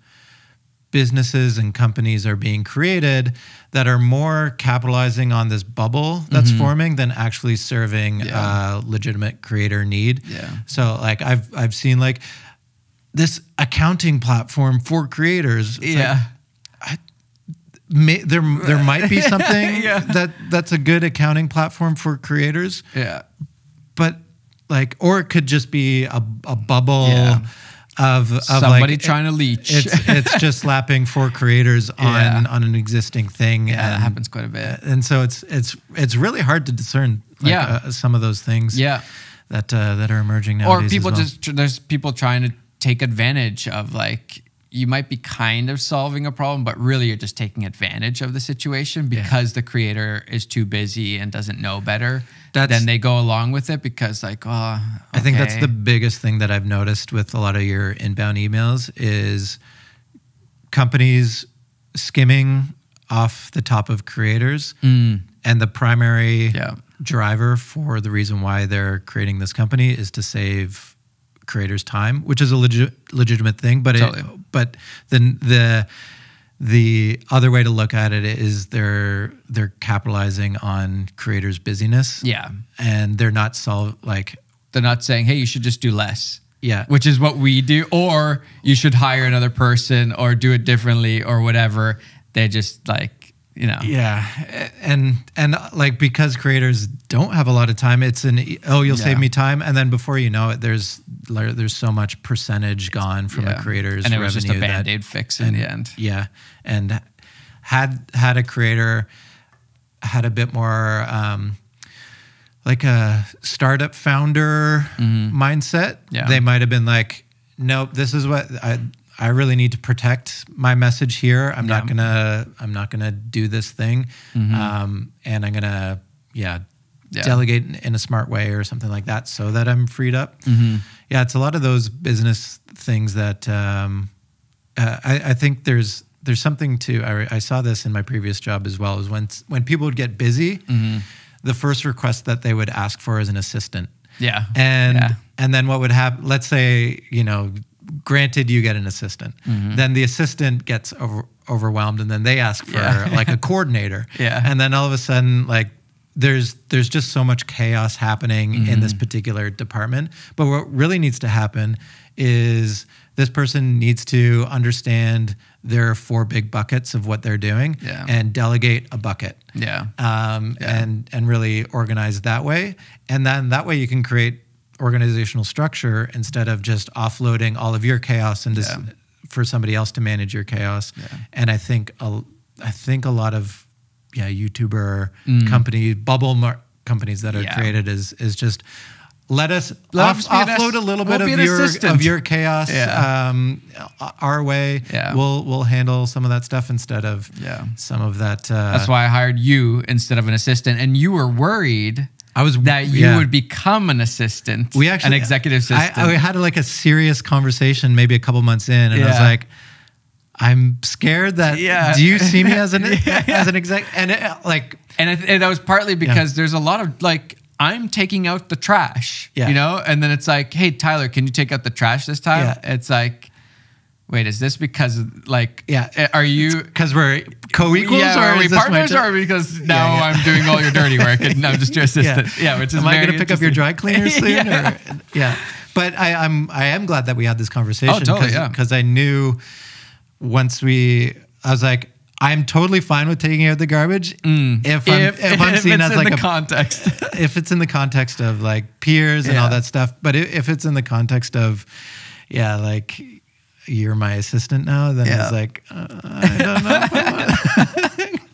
[SPEAKER 1] businesses and companies are being created that are more capitalizing on this bubble that's forming than actually serving
[SPEAKER 2] Mm-hmm. Yeah.
[SPEAKER 1] legitimate creator need.
[SPEAKER 2] Yeah.
[SPEAKER 1] So like I've I've seen like this accounting platform for creators. It's like,
[SPEAKER 2] yeah
[SPEAKER 1] may, there there might be something
[SPEAKER 2] Yeah.
[SPEAKER 1] that that's a good accounting platform for creators,
[SPEAKER 2] yeah
[SPEAKER 1] but like, or it could just be a, a bubble
[SPEAKER 2] Yeah.
[SPEAKER 1] Of, of
[SPEAKER 2] somebody
[SPEAKER 1] like,
[SPEAKER 2] trying to leech
[SPEAKER 1] It's it's just slapping four creators on
[SPEAKER 2] Yeah.
[SPEAKER 1] on an existing thing.
[SPEAKER 2] yeah that happens quite a bit
[SPEAKER 1] And so it's it's it's really hard to discern. Like,
[SPEAKER 2] Yeah.
[SPEAKER 1] uh, some of those things.
[SPEAKER 2] yeah
[SPEAKER 1] That uh, that are emerging
[SPEAKER 2] or
[SPEAKER 1] nowadays. as
[SPEAKER 2] people
[SPEAKER 1] well.
[SPEAKER 2] just there's people trying to take advantage of like you might be kind of solving a problem but really you're just taking advantage of the situation because the creator is too busy and doesn't know better
[SPEAKER 1] That's-
[SPEAKER 2] then they go along with it because like oh
[SPEAKER 1] I think that's the biggest thing that I've noticed with a lot of your inbound emails is companies skimming off the top of creators and the primary
[SPEAKER 2] Mm. Yeah.
[SPEAKER 1] driver for the reason why they're creating this company is to save creators time which is a legit, legitimate thing but
[SPEAKER 2] Totally.
[SPEAKER 1] it, but then the the other way to look at it is they're they're capitalizing on creators busyness.
[SPEAKER 2] Yeah.
[SPEAKER 1] And they're not solve like
[SPEAKER 2] they're not saying hey you should just do less.
[SPEAKER 1] Yeah.
[SPEAKER 2] Which is what we do or you should hire another person or do it differently or whatever. They just like you know
[SPEAKER 1] Yeah, and and like because creators don't have a lot of time, it's an oh you'll save me time, and then before you know it, there's there's so much percentage gone from
[SPEAKER 2] Yeah.
[SPEAKER 1] a creator's
[SPEAKER 2] and it was just a band-aid fix in
[SPEAKER 1] and-
[SPEAKER 2] the end
[SPEAKER 1] Yeah, and had had a creator had a bit more um, like a startup founder mindset,
[SPEAKER 2] Mm-hmm. Yeah.
[SPEAKER 1] they might have been like, nope, this is what I I really need to protect my message here. I'm not
[SPEAKER 2] Yeah. Mm-hmm.
[SPEAKER 1] gonna I'm not gonna do this thing, um, and I'm gonna yeah.
[SPEAKER 2] Yeah.
[SPEAKER 1] Delegate in- in a smart way or something like that, so that I'm freed up.
[SPEAKER 2] Mm-hmm.
[SPEAKER 1] Yeah, it's a lot of those business things that um, uh, I, I think there's there's something to. I, I saw this in my previous job as well. Is when when people would get busy,
[SPEAKER 2] Mm-hmm.
[SPEAKER 1] the first request that they would ask for is an assistant,
[SPEAKER 2] yeah
[SPEAKER 1] and
[SPEAKER 2] Yeah.
[SPEAKER 1] and then what would happen? Let's say you know, granted you get an assistant,
[SPEAKER 2] Mm-hmm.
[SPEAKER 1] then the assistant gets over, overwhelmed, and then they ask for
[SPEAKER 2] Yeah.
[SPEAKER 1] like a coordinator,
[SPEAKER 2] Yeah.
[SPEAKER 1] and then all of a sudden like. There's there's just so much chaos happening in
[SPEAKER 2] Mm-hmm.
[SPEAKER 1] this particular department. But what really needs to happen is this person needs to understand their four big buckets of what they're doing
[SPEAKER 2] Yeah.
[SPEAKER 1] and delegate a bucket
[SPEAKER 2] yeah
[SPEAKER 1] um, and and really organize that way. And then that way you can create organizational structure instead of just offloading all of your chaos and just
[SPEAKER 2] Yeah.
[SPEAKER 1] for somebody else to manage your chaos.
[SPEAKER 2] Yeah.
[SPEAKER 1] And I think a, I think a lot of yeah YouTuber company bubble mar- companies that are
[SPEAKER 2] Mm. Yeah.
[SPEAKER 1] created is is just. Let us
[SPEAKER 2] Let
[SPEAKER 1] off,
[SPEAKER 2] us be an
[SPEAKER 1] offload a little
[SPEAKER 2] we'll
[SPEAKER 1] bit of your
[SPEAKER 2] assistant.
[SPEAKER 1] of your chaos
[SPEAKER 2] Yeah.
[SPEAKER 1] um, our way.
[SPEAKER 2] Yeah.
[SPEAKER 1] We'll we'll handle some of that stuff instead of
[SPEAKER 2] Yeah.
[SPEAKER 1] some of that. Uh,
[SPEAKER 2] That's why I hired you instead of an assistant. And you were worried
[SPEAKER 1] I was
[SPEAKER 2] that you
[SPEAKER 1] yeah.
[SPEAKER 2] would become an assistant,
[SPEAKER 1] we actually
[SPEAKER 2] an executive
[SPEAKER 1] I,
[SPEAKER 2] assistant.
[SPEAKER 1] I had like a serious conversation maybe a couple months in, and I was like, I'm scared that.
[SPEAKER 2] Yeah.
[SPEAKER 1] Do you see me as an
[SPEAKER 2] Yeah.
[SPEAKER 1] as an exec? And it, like,
[SPEAKER 2] and, I th- and that was partly because there's a lot of like I'm taking out the trash,
[SPEAKER 1] Yeah.
[SPEAKER 2] you know, and then it's like, hey Tyler, can you take out the trash this time?
[SPEAKER 1] Yeah.
[SPEAKER 2] It's like, wait, is this because like,
[SPEAKER 1] Yeah.
[SPEAKER 2] eh, are you?
[SPEAKER 1] because we're co-equals,
[SPEAKER 2] yeah,
[SPEAKER 1] or
[SPEAKER 2] are we
[SPEAKER 1] is this my
[SPEAKER 2] partners, or because now
[SPEAKER 1] yeah.
[SPEAKER 2] I'm doing all your dirty work and I'm just your assistant? Yeah, which is
[SPEAKER 1] Am I going to pick up your dry cleaners soon?
[SPEAKER 2] yeah.
[SPEAKER 1] Or, yeah. But I, I'm I am glad that we had this conversation
[SPEAKER 2] Oh, totally, yeah.
[SPEAKER 1] because I knew once we I was like I'm totally fine with taking out the garbage if I'm if, I'm
[SPEAKER 2] if
[SPEAKER 1] seen as
[SPEAKER 2] in
[SPEAKER 1] like
[SPEAKER 2] the
[SPEAKER 1] a
[SPEAKER 2] context.
[SPEAKER 1] if it's in the context of like peers and all that stuff. But if it's in the context of yeah, like you're my assistant now, then
[SPEAKER 2] Yeah.
[SPEAKER 1] it's like uh, I don't know.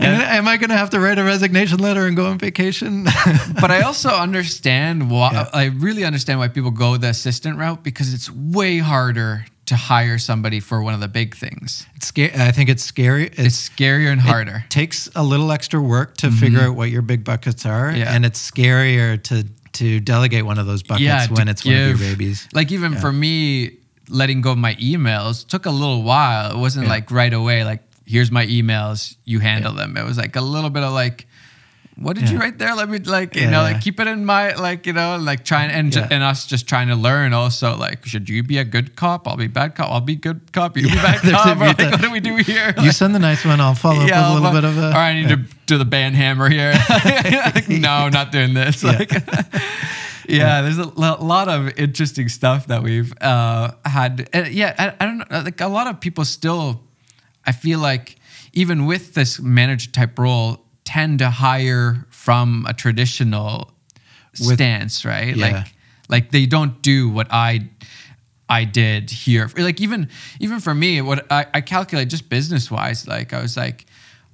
[SPEAKER 1] Am I going to have to write a resignation letter and go on vacation?
[SPEAKER 2] but I also understand why.
[SPEAKER 1] Yeah.
[SPEAKER 2] I really understand why people go the assistant route because it's way harder to hire somebody for one of the big things.
[SPEAKER 1] it's scary. I think it's scary. It's,
[SPEAKER 2] It's scarier and harder.
[SPEAKER 1] It takes a little extra work to figure out what your big buckets are.
[SPEAKER 2] Yeah.
[SPEAKER 1] and it's scarier to to delegate one of those buckets
[SPEAKER 2] to
[SPEAKER 1] when it's one of your babies.
[SPEAKER 2] Like even for me, letting go of my emails took a little while. It wasn't
[SPEAKER 1] Yeah.
[SPEAKER 2] like right away. Like here's my emails, you handle them. It was like a little bit of like. What did you write there? Let me like you
[SPEAKER 1] Yeah,
[SPEAKER 2] know like keep it in my like you know like trying and and us just trying to learn also like should you be a good cop? I'll be bad cop. I'll be good cop. You be
[SPEAKER 1] Yeah,
[SPEAKER 2] bad cop. Or, like, what do we do here?
[SPEAKER 1] You send the nice one. I'll follow up with a little bit of a.
[SPEAKER 2] Or I need
[SPEAKER 1] yeah.
[SPEAKER 2] to do the band hammer here. Like, no, not doing this. Like, yeah, there's a lot of interesting stuff that we've uh, had. Uh, yeah, I, I don't know. Like a lot of people still, I feel like even with this manager type role, tend to hire from a traditional
[SPEAKER 1] With-
[SPEAKER 2] stance, right?
[SPEAKER 1] Yeah.
[SPEAKER 2] Like, like they don't do what I I did here. Like even even for me, what I, I calculate just business wise, like I was like,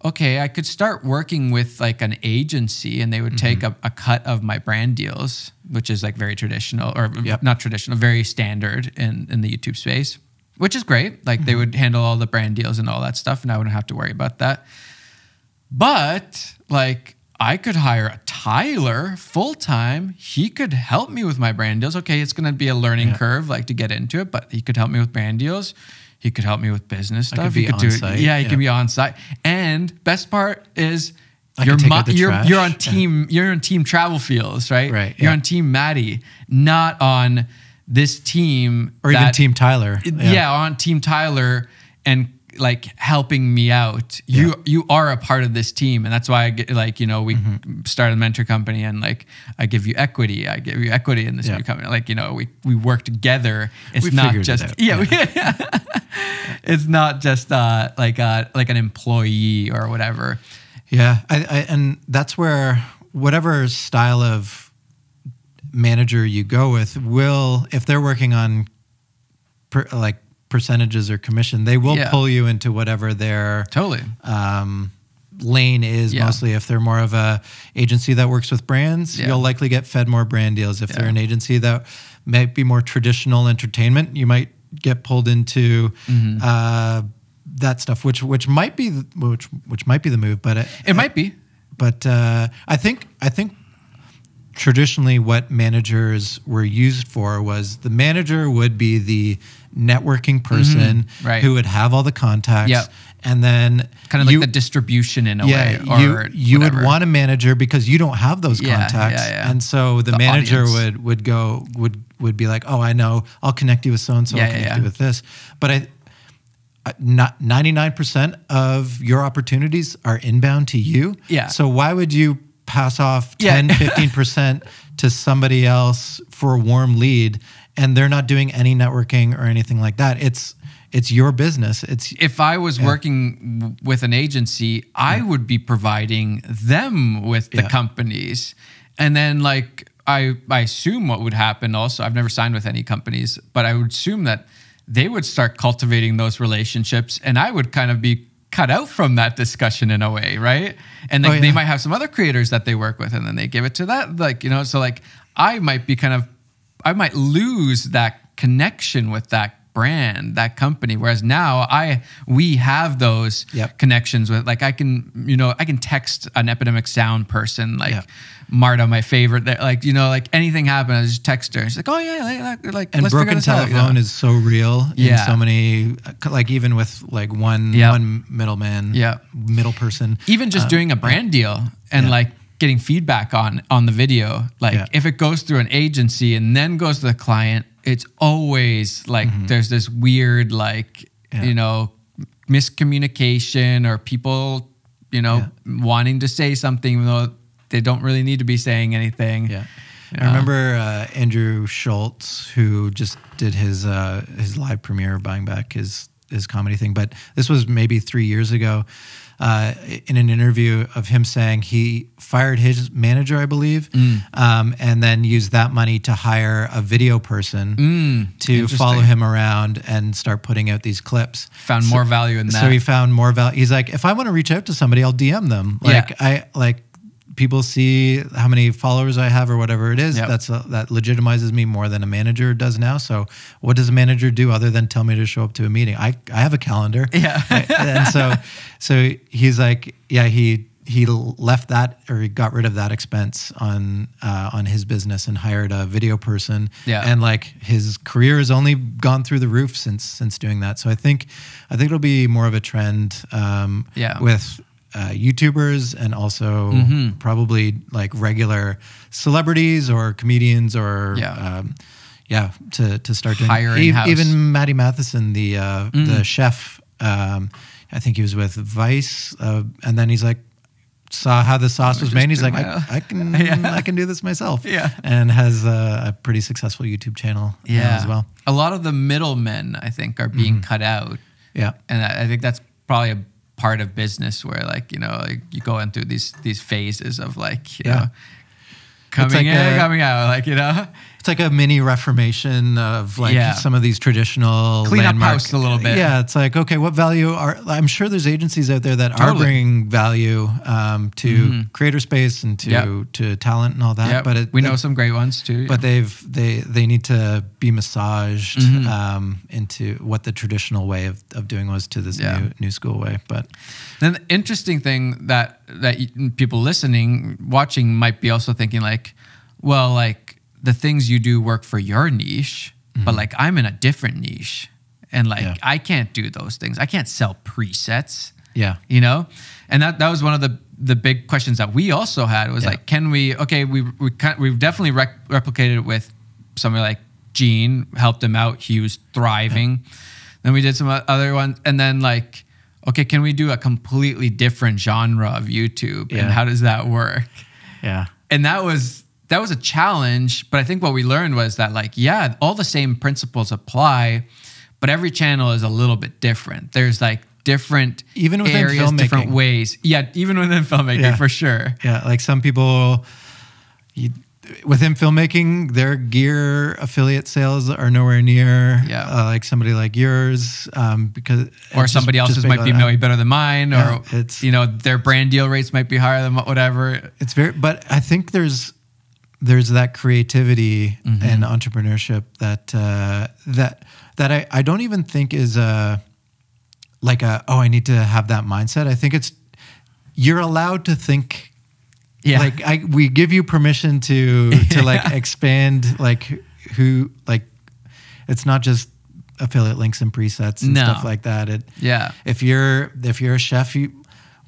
[SPEAKER 2] okay, I could start working with like an agency and they would take
[SPEAKER 1] Mm-hmm.
[SPEAKER 2] a, a cut of my brand deals, which is like very traditional or
[SPEAKER 1] Yep.
[SPEAKER 2] not traditional, very standard in, in the YouTube space, which is great. Like
[SPEAKER 1] Mm-hmm.
[SPEAKER 2] they would handle all the brand deals and all that stuff, and I wouldn't have to worry about that. But like I could hire a Tyler full time. He could help me with my brand deals. Okay, it's gonna be a learning
[SPEAKER 1] Yeah.
[SPEAKER 2] curve, like to get into it, but he could help me with brand deals. He could help me with business stuff.
[SPEAKER 1] could
[SPEAKER 2] he could do it. Yeah, he
[SPEAKER 1] yeah.
[SPEAKER 2] can be on site. And best part is
[SPEAKER 1] I
[SPEAKER 2] you're, mo- you're, you're on team you're on team travel feels right?
[SPEAKER 1] Right,
[SPEAKER 2] You're
[SPEAKER 1] yeah.
[SPEAKER 2] on team Matti, not on this team
[SPEAKER 1] or even Team Tyler.
[SPEAKER 2] yeah. on Team Tyler and like helping me out. You
[SPEAKER 1] Yeah.
[SPEAKER 2] you are a part of this team, and that's why I get like you know we
[SPEAKER 1] Mm-hmm.
[SPEAKER 2] started a mentor company and like I give you equity. I give you equity in this
[SPEAKER 1] Yeah.
[SPEAKER 2] new company. Like you know we we work together. It's
[SPEAKER 1] We
[SPEAKER 2] not
[SPEAKER 1] figured it
[SPEAKER 2] just
[SPEAKER 1] out.
[SPEAKER 2] yeah. it's not just uh, like a like an employee or whatever.
[SPEAKER 1] Yeah, I, I, and that's where whatever style of manager you go with will, if they're working on per, like percentages or commission, they will
[SPEAKER 2] Yeah.
[SPEAKER 1] pull you into whatever their
[SPEAKER 2] Totally.
[SPEAKER 1] um, lane is.
[SPEAKER 2] Yeah.
[SPEAKER 1] Mostly, if they're more of a agency that works with brands,
[SPEAKER 2] Yeah.
[SPEAKER 1] you'll likely get fed more brand deals. If they're an agency that might be more traditional entertainment, you might get pulled into.
[SPEAKER 2] Mm-hmm.
[SPEAKER 1] Uh, that stuff, which which might be the, which which might be the move, but it,
[SPEAKER 2] It might be.
[SPEAKER 1] but uh, I think I think traditionally what managers were used for was the manager would be the networking person
[SPEAKER 2] Mm-hmm. right.
[SPEAKER 1] who would have all the contacts,
[SPEAKER 2] Yep.
[SPEAKER 1] and then
[SPEAKER 2] Kind of like
[SPEAKER 1] you-
[SPEAKER 2] the distribution in a
[SPEAKER 1] yeah,
[SPEAKER 2] way.
[SPEAKER 1] you
[SPEAKER 2] Or
[SPEAKER 1] you would want a manager because you don't have those
[SPEAKER 2] Yeah,
[SPEAKER 1] contacts,
[SPEAKER 2] yeah,
[SPEAKER 1] and so the,
[SPEAKER 2] The
[SPEAKER 1] manager
[SPEAKER 2] audience.
[SPEAKER 1] would would go would would be like, oh, I know, I'll connect you with so and so, I'll connect you with this, but I. uh, Not 99% of your opportunities are inbound to you.
[SPEAKER 2] Yeah.
[SPEAKER 1] So why would you pass off
[SPEAKER 2] Yeah.
[SPEAKER 1] 10, 15% to somebody else for a warm lead and they're not doing any networking or anything like that? It's it's your business. It's
[SPEAKER 2] if I was working w- with an agency, I would be providing them with the
[SPEAKER 1] Yeah.
[SPEAKER 2] companies. And then like I I assume what would happen also, I've never signed with any companies, but I would assume that they would start cultivating those relationships and I would kind of be cut out from that discussion in a way, right? And
[SPEAKER 1] Oh,
[SPEAKER 2] they, they might have some other creators that they work with and then they give it to that like, you know, so like I might be kind of I might lose that connection with that brand, that company. Whereas now I we have those
[SPEAKER 1] Yep.
[SPEAKER 2] connections with like I can you know I can text an Epidemic Sound person like
[SPEAKER 1] Yeah.
[SPEAKER 2] Marta, my favorite. Like you know like anything happened, I just text her. She's like, oh yeah, like, like,
[SPEAKER 1] and
[SPEAKER 2] let's
[SPEAKER 1] broken
[SPEAKER 2] this out, you know?
[SPEAKER 1] telephone is so real in
[SPEAKER 2] Yeah.
[SPEAKER 1] so many like even with like one
[SPEAKER 2] Yeah.
[SPEAKER 1] one middleman
[SPEAKER 2] Yeah.
[SPEAKER 1] middle person
[SPEAKER 2] even just
[SPEAKER 1] Um,
[SPEAKER 2] doing a brand deal and
[SPEAKER 1] yeah.
[SPEAKER 2] like getting feedback on on the video like
[SPEAKER 1] Yeah.
[SPEAKER 2] if it goes through an agency and then goes to the client it's always like there's this weird like.
[SPEAKER 1] Yeah.
[SPEAKER 2] you know miscommunication or people you know wanting to say something even though they don't really need to be saying anything
[SPEAKER 1] yeah
[SPEAKER 2] Yeah.
[SPEAKER 1] I remember uh, Andrew Schulz, who just did his uh, his live premiere, buying back his his comedy thing. But this was maybe three years ago. Uh, in an interview of him saying he fired his manager, I believe,
[SPEAKER 2] Mm.
[SPEAKER 1] um, and then used that money to hire a video person
[SPEAKER 2] Mm,
[SPEAKER 1] to follow him around and start putting out these clips.
[SPEAKER 2] Found more value in that.
[SPEAKER 1] So he found more value. He's like, if I want to reach out to somebody, I'll DM them. Like
[SPEAKER 2] Yeah.
[SPEAKER 1] I like people see how many followers I have or whatever it is.
[SPEAKER 2] Yep.
[SPEAKER 1] That's a, that legitimizes me more than a manager does now. So what does a manager do other than tell me to show up to a meeting? I I have a calendar.
[SPEAKER 2] Yeah.
[SPEAKER 1] and so so he's like, yeah, he he left that or he got rid of that expense on uh, on his business and hired a video person.
[SPEAKER 2] Yeah.
[SPEAKER 1] And like his career has only gone through the roof since since doing that. So I think I think it'll be more of a trend um,
[SPEAKER 2] Yeah.
[SPEAKER 1] with uh, YouTubers and also
[SPEAKER 2] Mm-hmm.
[SPEAKER 1] probably like regular celebrities or comedians or
[SPEAKER 2] Yeah.
[SPEAKER 1] um, yeah to to start doing
[SPEAKER 2] Hiring
[SPEAKER 1] E-
[SPEAKER 2] Mm.
[SPEAKER 1] even Matty Matheson the uh, the chef um, I think he was with Vice uh, and then he's like saw how the sauce was made he's like I. I can
[SPEAKER 2] Yeah.
[SPEAKER 1] I can do this myself
[SPEAKER 2] Yeah.
[SPEAKER 1] and has a, a pretty successful YouTube channel
[SPEAKER 2] yeah.
[SPEAKER 1] as well
[SPEAKER 2] A lot of the middlemen, I think, are being cut out.
[SPEAKER 1] yeah
[SPEAKER 2] and I I think that's probably a part of business where like you know like you go into these these phases of like you
[SPEAKER 1] Yeah.
[SPEAKER 2] know coming
[SPEAKER 1] like
[SPEAKER 2] in
[SPEAKER 1] a-
[SPEAKER 2] coming out like you know
[SPEAKER 1] It's like a mini reformation of like
[SPEAKER 2] Yeah.
[SPEAKER 1] some of these traditional
[SPEAKER 2] Clean up house a little bit.
[SPEAKER 1] Yeah, it's like okay, what value are? I'm sure there's agencies out there that are
[SPEAKER 2] Totally. Mm-hmm.
[SPEAKER 1] bringing value um, to creator space and to
[SPEAKER 2] Yep.
[SPEAKER 1] to talent and all that.
[SPEAKER 2] yeah
[SPEAKER 1] But it,
[SPEAKER 2] we know some great ones too
[SPEAKER 1] But they've they they need to be massaged
[SPEAKER 2] Mm-hmm.
[SPEAKER 1] um, into what the traditional way of, of doing was to this
[SPEAKER 2] Yeah.
[SPEAKER 1] new new school way. But
[SPEAKER 2] Then the interesting thing that that people listening, watching might be also thinking like, well, like the things you do work for your niche, but like I'm in a different niche, and like
[SPEAKER 1] Mm-hmm. Yeah.
[SPEAKER 2] I can't do those things. I can't sell presets.
[SPEAKER 1] yeah,
[SPEAKER 2] You know, and that that was one of the the big questions that we also had was
[SPEAKER 1] Yeah.
[SPEAKER 2] like, can we? Okay, we we we've definitely rec- replicated it with somebody like Gene, helped him out. He was thriving. Then we did some other ones, and then like, okay, can we do a completely different genre of YouTube?
[SPEAKER 1] Yeah.
[SPEAKER 2] And how does that work?
[SPEAKER 1] yeah,
[SPEAKER 2] and that was that was a challenge but i think what we learned was that like yeah all the same principles apply but every channel is a little bit different there's like different
[SPEAKER 1] Even within
[SPEAKER 2] areas different ways yeah even within filmmaking
[SPEAKER 1] Yeah.
[SPEAKER 2] for sure
[SPEAKER 1] Yeah, like some people, you, within filmmaking, their gear affiliate sales are nowhere near.
[SPEAKER 2] Yeah.
[SPEAKER 1] uh, like somebody like yours, um, because
[SPEAKER 2] or somebody
[SPEAKER 1] just
[SPEAKER 2] else's
[SPEAKER 1] based
[SPEAKER 2] might be way better than mine
[SPEAKER 1] Yeah,
[SPEAKER 2] or
[SPEAKER 1] it's-
[SPEAKER 2] you know their brand deal rates might be higher than whatever
[SPEAKER 1] It's very, but I think there's there's that creativity
[SPEAKER 2] Mm-hmm.
[SPEAKER 1] and entrepreneurship that uh, that that I, I don't even think is a like a oh I need to have that mindset. I think it's you're allowed to think
[SPEAKER 2] yeah
[SPEAKER 1] like I we give you permission to to like expand like who like it's not just affiliate links and presets and
[SPEAKER 2] No.
[SPEAKER 1] stuff like that. It
[SPEAKER 2] yeah
[SPEAKER 1] if you're if you're a chef, you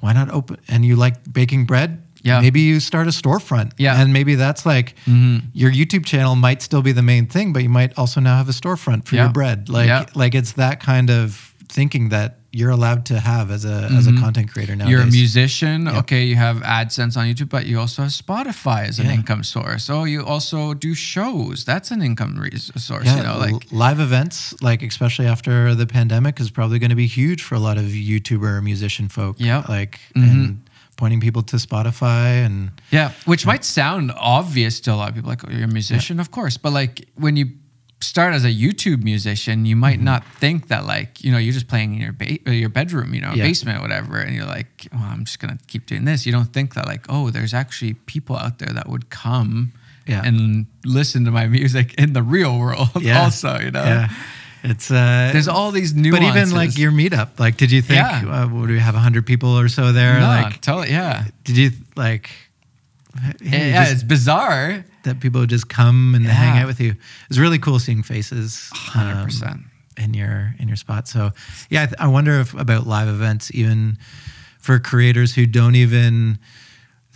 [SPEAKER 1] why not open and you like baking bread?
[SPEAKER 2] Yeah.
[SPEAKER 1] Maybe you start a storefront.
[SPEAKER 2] Yeah.
[SPEAKER 1] And maybe that's like
[SPEAKER 2] Mm-hmm.
[SPEAKER 1] your YouTube channel might still be the main thing, but you might also now have a storefront for
[SPEAKER 2] Yeah.
[SPEAKER 1] your bread. Like
[SPEAKER 2] Yeah.
[SPEAKER 1] like it's that kind of thinking that you're allowed to have as a as a content creator.
[SPEAKER 2] Mm-hmm. You're a musician. Okay, you have AdSense on YouTube, but you also have Spotify as an
[SPEAKER 1] Yeah.
[SPEAKER 2] income source. Oh, you also do shows. That's an income source.
[SPEAKER 1] Yeah,
[SPEAKER 2] you know, like
[SPEAKER 1] live events, like especially after the pandemic, is probably going to be huge for a lot of YouTuber musician folk.
[SPEAKER 2] Yeah,
[SPEAKER 1] like
[SPEAKER 2] Mhm.
[SPEAKER 1] and pointing people to Spotify and
[SPEAKER 2] yeah, which might sound obvious to a lot of people. Like, oh, you're a musician, of course, but like when you start as a YouTube musician, you might not think that like you know you're just playing in your ba- uh, your bedroom, you know,
[SPEAKER 1] Yeah.
[SPEAKER 2] basement, or whatever, and you're like, oh, I'm just gonna keep doing this. You don't think that like, oh, there's actually people out there that would come.
[SPEAKER 1] Yeah.
[SPEAKER 2] And listen to my music in the real world
[SPEAKER 1] Yeah.
[SPEAKER 2] also, you know.
[SPEAKER 1] Yeah, it's uh,
[SPEAKER 2] There's all these
[SPEAKER 1] new
[SPEAKER 2] But
[SPEAKER 1] even like your meetup, like, did you think
[SPEAKER 2] Yeah.
[SPEAKER 1] uh, would we have hundred people or so there?
[SPEAKER 2] no,
[SPEAKER 1] like,
[SPEAKER 2] totally, yeah,
[SPEAKER 1] did you like? hey,
[SPEAKER 2] yeah,
[SPEAKER 1] just
[SPEAKER 2] it's bizarre.
[SPEAKER 1] that people would just come and hang out with you. It's really cool seeing faces.
[SPEAKER 2] Hundred
[SPEAKER 1] um,
[SPEAKER 2] percent.
[SPEAKER 1] in your in your spot. So yeah, I, th- I wonder if about live events, even for creators who don't even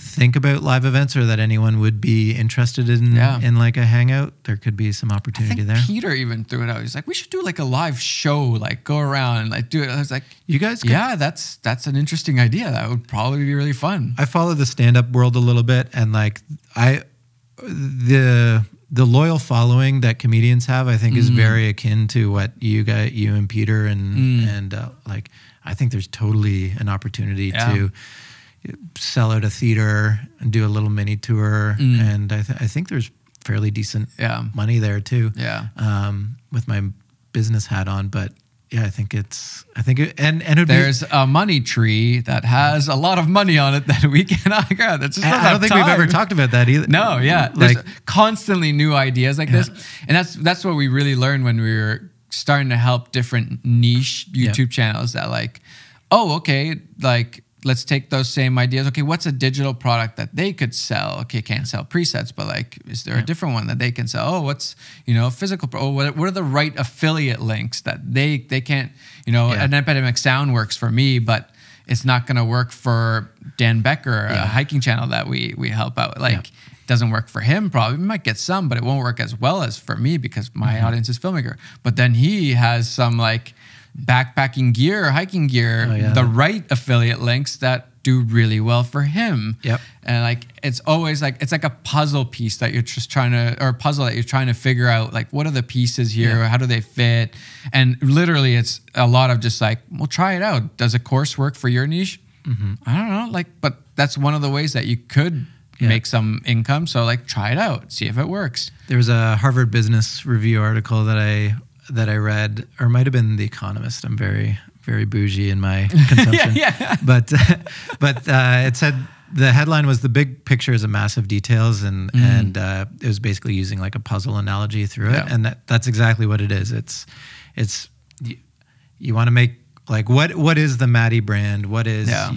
[SPEAKER 1] think about live events or that anyone would be interested in
[SPEAKER 2] Yeah.
[SPEAKER 1] in like a hangout, there could be some
[SPEAKER 2] I
[SPEAKER 1] opportunity
[SPEAKER 2] think
[SPEAKER 1] there.
[SPEAKER 2] Peter even threw it out. He's like, we should do like a live show, like go around and like do it. I was like,
[SPEAKER 1] You guys, could,
[SPEAKER 2] yeah, that's that's an interesting idea. That would probably be really fun.
[SPEAKER 1] I follow the stand up world a little bit, and like I, the the loyal following that comedians have, I think, is very akin to what you got, you and Peter, and and uh, like I think there's totally an opportunity
[SPEAKER 2] Yeah.
[SPEAKER 1] to sell out a theater and do a little mini tour, and I, th- I think there's fairly decent
[SPEAKER 2] Yeah.
[SPEAKER 1] money there too.
[SPEAKER 2] Yeah.
[SPEAKER 1] Um, with my business hat on, but yeah, I think it's I think it, and and it'd be
[SPEAKER 2] There's a money tree that has a lot of money on it that we cannot grab. That's just
[SPEAKER 1] I, don't think we've ever talked about that either.
[SPEAKER 2] No, yeah.
[SPEAKER 1] like
[SPEAKER 2] There's constantly new ideas like this. And that's that's what we really learned when we were starting to help different niche
[SPEAKER 1] Yeah.
[SPEAKER 2] YouTube channels that like, oh, okay, like let's take those same ideas. Okay, what's a digital product that they could sell? Okay, can't sell presets, but like, is there a different one that they can sell? Oh, what's you know physical? Pro- oh, what, what are the right affiliate links that they they can't? You know,
[SPEAKER 1] Yeah.
[SPEAKER 2] an Epidemic Sound works for me, but it's not going to work for Dan Becker, a hiking channel that we we help out. Like, doesn't work for him. Probably we might get some, but it won't work as well as for me because my
[SPEAKER 1] Mm-hmm.
[SPEAKER 2] audience is filmmaker. But then he has some like backpacking gear, hiking gear,
[SPEAKER 1] Oh, yeah.
[SPEAKER 2] the right affiliate links that do really well for him.
[SPEAKER 1] Yep.
[SPEAKER 2] And like it's always like it's like a puzzle piece that you're just trying to or a puzzle that you're trying to figure out like what are the pieces here?
[SPEAKER 1] Yeah.
[SPEAKER 2] How do they fit? And literally it's a lot of just like, well try it out. Does a course work for your niche?
[SPEAKER 1] Mm-hmm.
[SPEAKER 2] I don't know. Like, but that's one of the ways that you could
[SPEAKER 1] Yeah.
[SPEAKER 2] make some income. So like try it out, see if it works.
[SPEAKER 1] There was a Harvard Business Review article that I that I read, or might have been The Economist. I'm very very bougie in my consumption.
[SPEAKER 2] yeah.
[SPEAKER 1] But but uh, it said the headline was the big picture is a massive details, and and uh, it was basically using like a puzzle analogy through it,
[SPEAKER 2] Yeah.
[SPEAKER 1] and that that's exactly what it is. It's it's you, you want to make like what what is the Matti brand? What is
[SPEAKER 2] Yeah.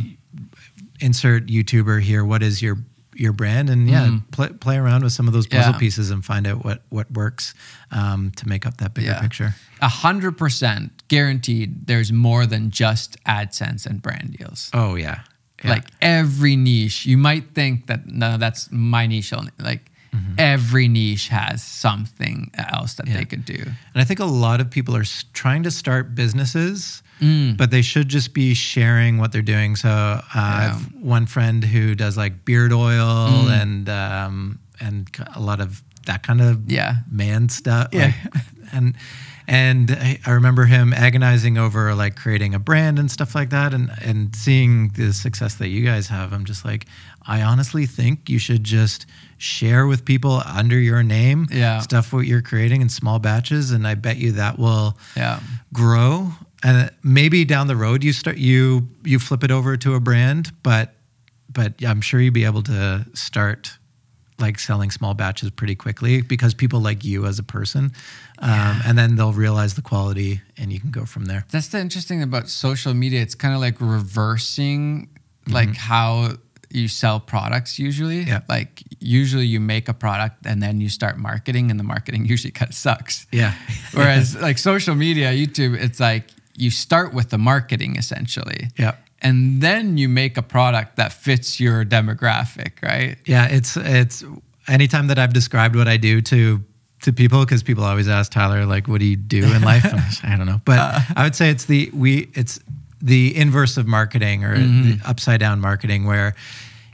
[SPEAKER 1] insert YouTuber here? What is your your brand? And yeah, play, play around with some of those puzzle.
[SPEAKER 2] Yeah.
[SPEAKER 1] pieces and find out what what works um, to make up that bigger
[SPEAKER 2] Yeah.
[SPEAKER 1] picture.
[SPEAKER 2] A hundred percent guaranteed there's more than just AdSense and brand deals.
[SPEAKER 1] Oh yeah, Yeah.
[SPEAKER 2] Like every niche, you might think that no, that's my niche only. Like every niche has something else that
[SPEAKER 1] Mm-hmm. Yeah.
[SPEAKER 2] they could do.
[SPEAKER 1] And I think a lot of people are trying to start businesses,
[SPEAKER 2] Mm.
[SPEAKER 1] but they should just be sharing what they're doing. So uh, I have one friend who does like beard oil
[SPEAKER 2] Mm.
[SPEAKER 1] and um, and a lot of that kind of
[SPEAKER 2] Yeah.
[SPEAKER 1] man stuff.
[SPEAKER 2] Yeah.
[SPEAKER 1] like- and and I, I remember him agonizing over like creating a brand and stuff like that, and and seeing the success that you guys have. I'm just like, I honestly think you should just share with people under your name
[SPEAKER 2] Yeah.
[SPEAKER 1] stuff what you're creating in small batches and i bet you that will
[SPEAKER 2] Yeah.
[SPEAKER 1] grow and maybe down the road you start you you flip it over to a brand but but i'm sure you'd be able to start like selling small batches pretty quickly because people like you as a person um, and then they'll realize the quality and you can go from there
[SPEAKER 2] That's the interesting about social media. It's kind of like reversing like how you sell products usually.
[SPEAKER 1] Yeah.
[SPEAKER 2] Like usually you make a product and then you start marketing and the marketing usually kind of sucks.
[SPEAKER 1] yeah
[SPEAKER 2] Whereas like social media, YouTube, it's like you start with the marketing essentially.
[SPEAKER 1] Yeah.
[SPEAKER 2] And then you make a product that fits your demographic, right?
[SPEAKER 1] Yeah, it's it's anytime that I've described what I do to to people because people always ask Tyler like, "What do you do in life?" I don't know, but uh. I would say it's the we it's the inverse of marketing or the upside down marketing where,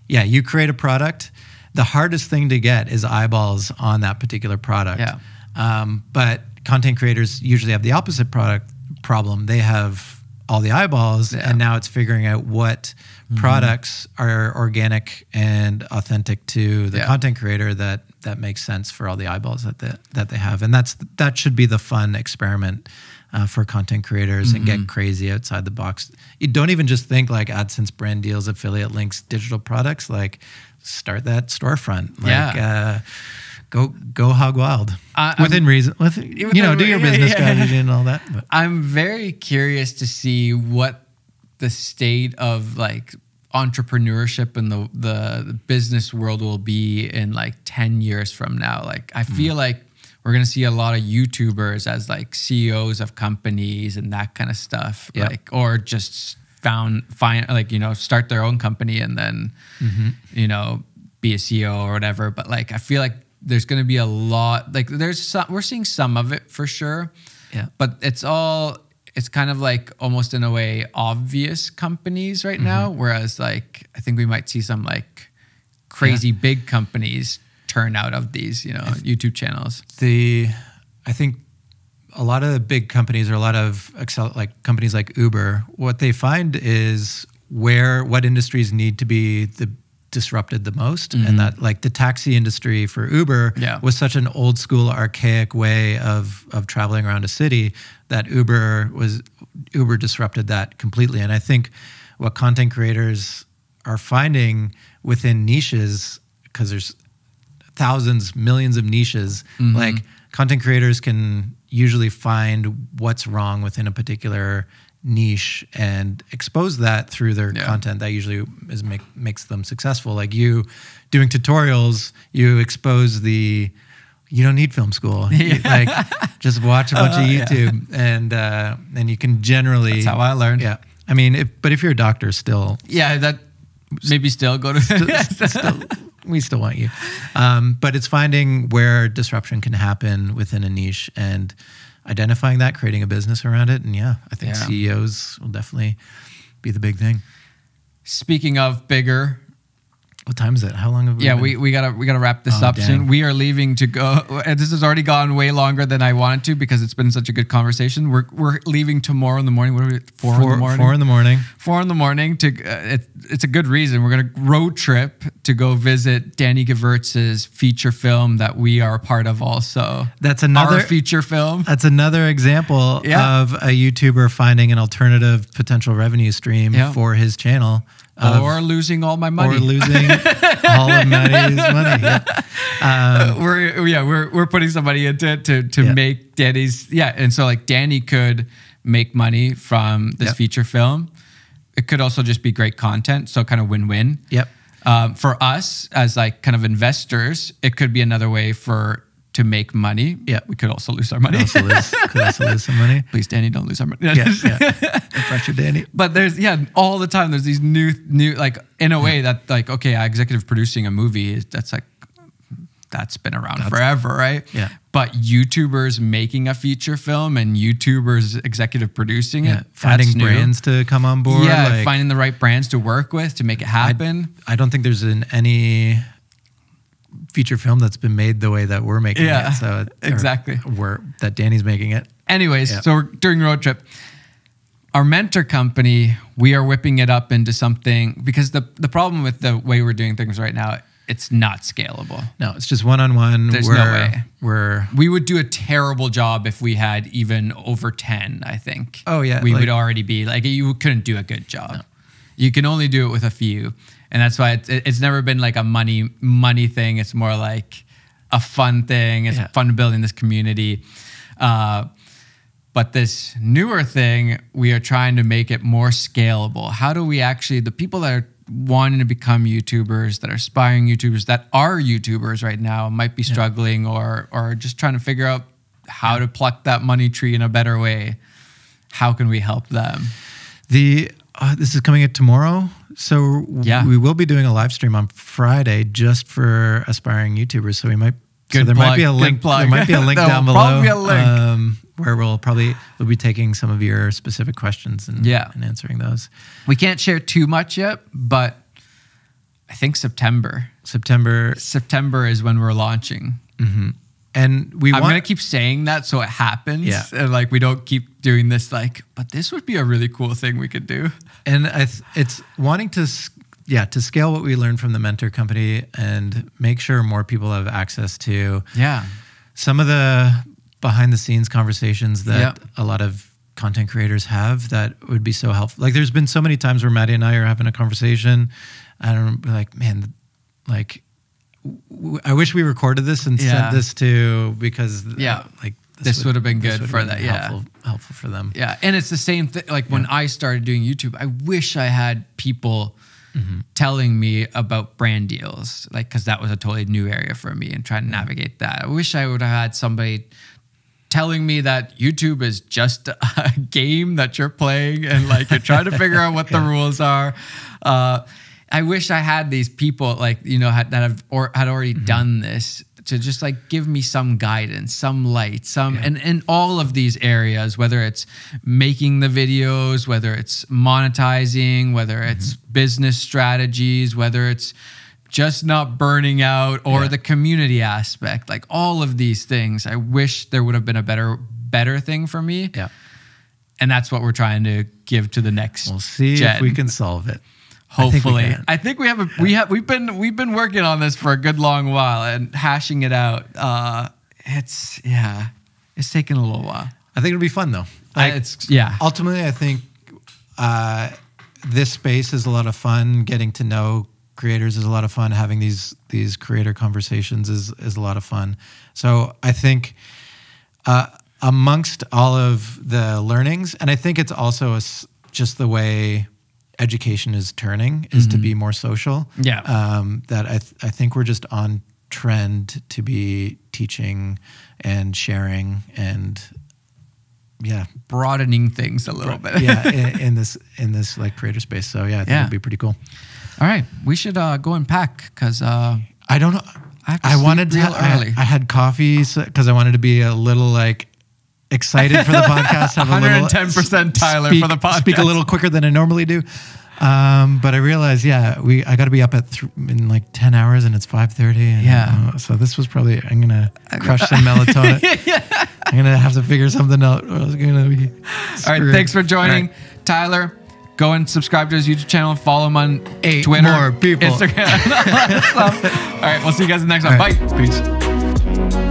[SPEAKER 1] yeah, you create a product. The hardest thing to get is eyeballs on that particular product.
[SPEAKER 2] Yeah.
[SPEAKER 1] Um, but content creators usually have the opposite product problem. They have all the eyeballs,
[SPEAKER 2] Yeah.
[SPEAKER 1] and now it's figuring out what products are organic and authentic to the
[SPEAKER 2] Yeah.
[SPEAKER 1] content creator that that makes sense for all the eyeballs that they, that they have, and that's that should be the fun experiment. Uh, for content creators and get crazy outside the box. You don't even just think like AdSense brand deals, affiliate links, digital products. Like start that storefront. Like,
[SPEAKER 2] Yeah.
[SPEAKER 1] uh, go go hog wild
[SPEAKER 2] I'm-
[SPEAKER 1] within reason. With, you know, do your business
[SPEAKER 2] yeah.
[SPEAKER 1] strategy and all that. But
[SPEAKER 2] I'm very curious to see what the state of like entrepreneurship and the, the business world will be in like 10 years from now. Like I
[SPEAKER 1] Hmm.
[SPEAKER 2] feel like we're gonna see a lot of YouTubers as like CEOs of companies and that kind of stuff.
[SPEAKER 1] Yep.
[SPEAKER 2] Like or just found find like, you know, start their own company and then
[SPEAKER 1] Mm-hmm.
[SPEAKER 2] you know, be a CEO or whatever. But like I feel like there's gonna be a lot like there's some we're seeing some of it for sure
[SPEAKER 1] Yeah.
[SPEAKER 2] but it's all it's kind of like almost in a way obvious companies right now
[SPEAKER 1] Mm-hmm.
[SPEAKER 2] whereas like i think we might see some like crazy big companies turn out of these, you know, YouTube channels.
[SPEAKER 1] the I think a lot of the big companies or a lot of excel like companies like Uber, what they find is where what industries need to be the disrupted the most and mm-hmm. that like the taxi industry for Uber
[SPEAKER 2] Yeah.
[SPEAKER 1] was such an old school archaic way of of traveling around a city that Uber was Uber disrupted that completely and I think what content creators are finding within niches because there's thousands, millions of niches.
[SPEAKER 2] Mm-hmm.
[SPEAKER 1] Like content creators can usually find what's wrong within a particular niche and expose that through their
[SPEAKER 2] Yeah.
[SPEAKER 1] content that usually is make, makes them successful like you doing tutorials you expose the you don't need film school You- like just watch a bunch of
[SPEAKER 2] Uh, yeah.
[SPEAKER 1] youtube and uh and you can generally
[SPEAKER 2] That's how I learned.
[SPEAKER 1] yeah i mean if, but if you're a doctor still
[SPEAKER 2] Yeah, that maybe still go to
[SPEAKER 1] still, we still want you. Um, but it's finding where disruption can happen within a niche and identifying that, creating a business around it. And yeah, I think
[SPEAKER 2] Yeah.
[SPEAKER 1] CEOs will definitely be the big thing.
[SPEAKER 2] Speaking of bigger,
[SPEAKER 1] What time is it? How long have we
[SPEAKER 2] yeah,
[SPEAKER 1] been-
[SPEAKER 2] we, we gotta we gotta wrap this
[SPEAKER 1] Oh,
[SPEAKER 2] up soon. We are leaving to go. This has already gone way longer than I wanted to because it's been such a good conversation. We're we're leaving tomorrow in the morning. What are we? Four, in the morning.
[SPEAKER 1] Four in the morning.
[SPEAKER 2] Four in the morning to. Uh, it, it's a good reason. We're gonna road trip to go visit Danny Gevirtz's feature film that we are a part of. Also,
[SPEAKER 1] That's another-
[SPEAKER 2] Our feature film.
[SPEAKER 1] That's another example
[SPEAKER 2] Yeah.
[SPEAKER 1] of a YouTuber finding an alternative potential revenue stream
[SPEAKER 2] Yeah.
[SPEAKER 1] for his channel. Of-
[SPEAKER 2] or losing all my money.
[SPEAKER 1] or losing all of Matti's money. Yeah. Um,
[SPEAKER 2] we're yeah we're we're putting somebody into it to to
[SPEAKER 1] Yeah.
[SPEAKER 2] make Danny's yeah, and so like Danny could make money from this
[SPEAKER 1] Yep.
[SPEAKER 2] feature film. It could also just be great content, so kind of win win.
[SPEAKER 1] Yep.
[SPEAKER 2] Um, for us as like kind of investors, it could be another way for to make money.
[SPEAKER 1] Yeah.
[SPEAKER 2] we could also lose our money.
[SPEAKER 1] Could also lose, could also lose some money.
[SPEAKER 2] Please, Danny, don't lose our money.
[SPEAKER 1] Yeah, yeah. Pressure, Danny.
[SPEAKER 2] But there's yeah, all the time there's these new new like in a way that like okay, executive producing a movie that's like that's been around forever, right?
[SPEAKER 1] Yeah.
[SPEAKER 2] But YouTubers making a feature film and YouTubers executive producing
[SPEAKER 1] Yeah,
[SPEAKER 2] it,
[SPEAKER 1] finding
[SPEAKER 2] that's
[SPEAKER 1] brands to come on board.
[SPEAKER 2] Yeah,
[SPEAKER 1] like,
[SPEAKER 2] finding the right brands to work with to make it happen.
[SPEAKER 1] I don't think there's an, any feature film that's been made the way that we're making
[SPEAKER 2] Yeah,
[SPEAKER 1] it. So
[SPEAKER 2] exactly.
[SPEAKER 1] we're that Danny's making it.
[SPEAKER 2] Anyways,
[SPEAKER 1] Yeah.
[SPEAKER 2] so we're doing road trip. Our mentor company, we are whipping it up into something because the the problem with the way we're doing things right now, it's not scalable.
[SPEAKER 1] No, it's just one on one.
[SPEAKER 2] There's
[SPEAKER 1] we're,
[SPEAKER 2] no way.
[SPEAKER 1] We're
[SPEAKER 2] We would do a terrible job if we had even over 10, I think.
[SPEAKER 1] Oh, yeah,
[SPEAKER 2] We
[SPEAKER 1] like-
[SPEAKER 2] would already be like, you couldn't do a good job. You can only do it with a few. And that's why it's, it's never been like a money money thing. It's more like a fun thing. It's
[SPEAKER 1] Yeah.
[SPEAKER 2] fun building this community. Uh, but this newer thing, we are trying to make it more scalable. How do we actually, the people that are wanting to become YouTubers, that are aspiring YouTubers, that are YouTubers right now, might be struggling or or just trying to figure out how to pluck that money tree in a better way. How can we help them?
[SPEAKER 1] the uh, this is coming out tomorrow. So
[SPEAKER 2] Yeah.
[SPEAKER 1] we will be doing a live stream on Friday just for aspiring YouTubers. So we might so
[SPEAKER 2] Good
[SPEAKER 1] there might be a link.
[SPEAKER 2] plug.
[SPEAKER 1] There might be a link down below.
[SPEAKER 2] be link.
[SPEAKER 1] Um, where we'll probably we'll be taking some of your specific questions and,
[SPEAKER 2] Yeah.
[SPEAKER 1] and answering those.
[SPEAKER 2] We can't share too much yet, but I think September.
[SPEAKER 1] September
[SPEAKER 2] September is when we're launching.
[SPEAKER 1] And we
[SPEAKER 2] I'm
[SPEAKER 1] want
[SPEAKER 2] gonna keep saying that so it happens.
[SPEAKER 1] Yeah.
[SPEAKER 2] And like we don't keep doing this like, but this would be a really cool thing we could do.
[SPEAKER 1] and I th- it's wanting to yeah to scale what we learned from the mentor company and make sure more people have access to
[SPEAKER 2] Yeah.
[SPEAKER 1] some of the behind the scenes conversations that
[SPEAKER 2] Yeah.
[SPEAKER 1] a lot of content creators have that would be so helpful like there's been so many times where Matti and i are having a conversation and i'm like man like i wish we recorded this and
[SPEAKER 2] Yeah.
[SPEAKER 1] sent this to because uh,
[SPEAKER 2] Yeah.
[SPEAKER 1] like
[SPEAKER 2] This would have been good for
[SPEAKER 1] have
[SPEAKER 2] that, yeah.
[SPEAKER 1] helpful, helpful for them
[SPEAKER 2] Yeah. And it's the same thing. Like when I started doing YouTube, I wish I had people
[SPEAKER 1] Mm-hmm.
[SPEAKER 2] telling me about brand deals, like, because that was a totally new area for me and trying to navigate that. I wish I would have had somebody telling me that YouTube is just a game that you're playing and like you're trying to figure out what the rules are. Uh, I wish I had these people like you know had, that have or had already mm-hmm. done this to just like give me some guidance, some light, some and in all of these areas, whether it's making the videos, whether it's monetizing, whether mm-hmm. it's business strategies, whether it's just not burning out or
[SPEAKER 1] Yeah.
[SPEAKER 2] the community aspect like all of these things i wish there would have been a better better thing for me
[SPEAKER 1] Yeah.
[SPEAKER 2] and that's what we're trying to give to the next
[SPEAKER 1] We'll see
[SPEAKER 2] gen.
[SPEAKER 1] if we can solve it. I think
[SPEAKER 2] hopefully. I think we have a we have we've been we've been working on this for a good long while and hashing it out uh it's yeah it's taken a little while
[SPEAKER 1] I think it'll be fun though.
[SPEAKER 2] I- it's yeah
[SPEAKER 1] ultimately, I think uh, this space is a lot of fun. Getting to know creators is a lot of fun. Having these these creator conversations is is a lot of fun. So I think uh, amongst all of the learnings, and I think it's also a just the way education is turning is to be more social.
[SPEAKER 2] Yeah.
[SPEAKER 1] Um, that I th- I think we're just on trend to be teaching and sharing and yeah
[SPEAKER 2] broadening things a little bit
[SPEAKER 1] yeah in, in this in this like creator space so yeah i think
[SPEAKER 2] Yeah.
[SPEAKER 1] it'd be pretty cool
[SPEAKER 2] all right we should uh go and pack because uh
[SPEAKER 1] i don't know
[SPEAKER 2] I
[SPEAKER 1] i wanted to I,
[SPEAKER 2] early.
[SPEAKER 1] I had coffee because i wanted to be a little like excited for the podcast have a little
[SPEAKER 2] 110% Tyler
[SPEAKER 1] speak,
[SPEAKER 2] for the podcast.
[SPEAKER 1] speak a little quicker than i normally do um, but I realized, yeah, we I got to be up at in like ten hours, and it's five thirty.
[SPEAKER 2] Yeah.
[SPEAKER 1] uh, so this was probably I'm gonna crush some melatonin. I'm gonna have to figure something out. I was gonna be.
[SPEAKER 2] all right thanks for joining tyler go and subscribe to his youtube channel and follow him on
[SPEAKER 1] Eight
[SPEAKER 2] twitter
[SPEAKER 1] more people.
[SPEAKER 2] instagram all right we'll see you guys in the next one bye
[SPEAKER 1] Peace.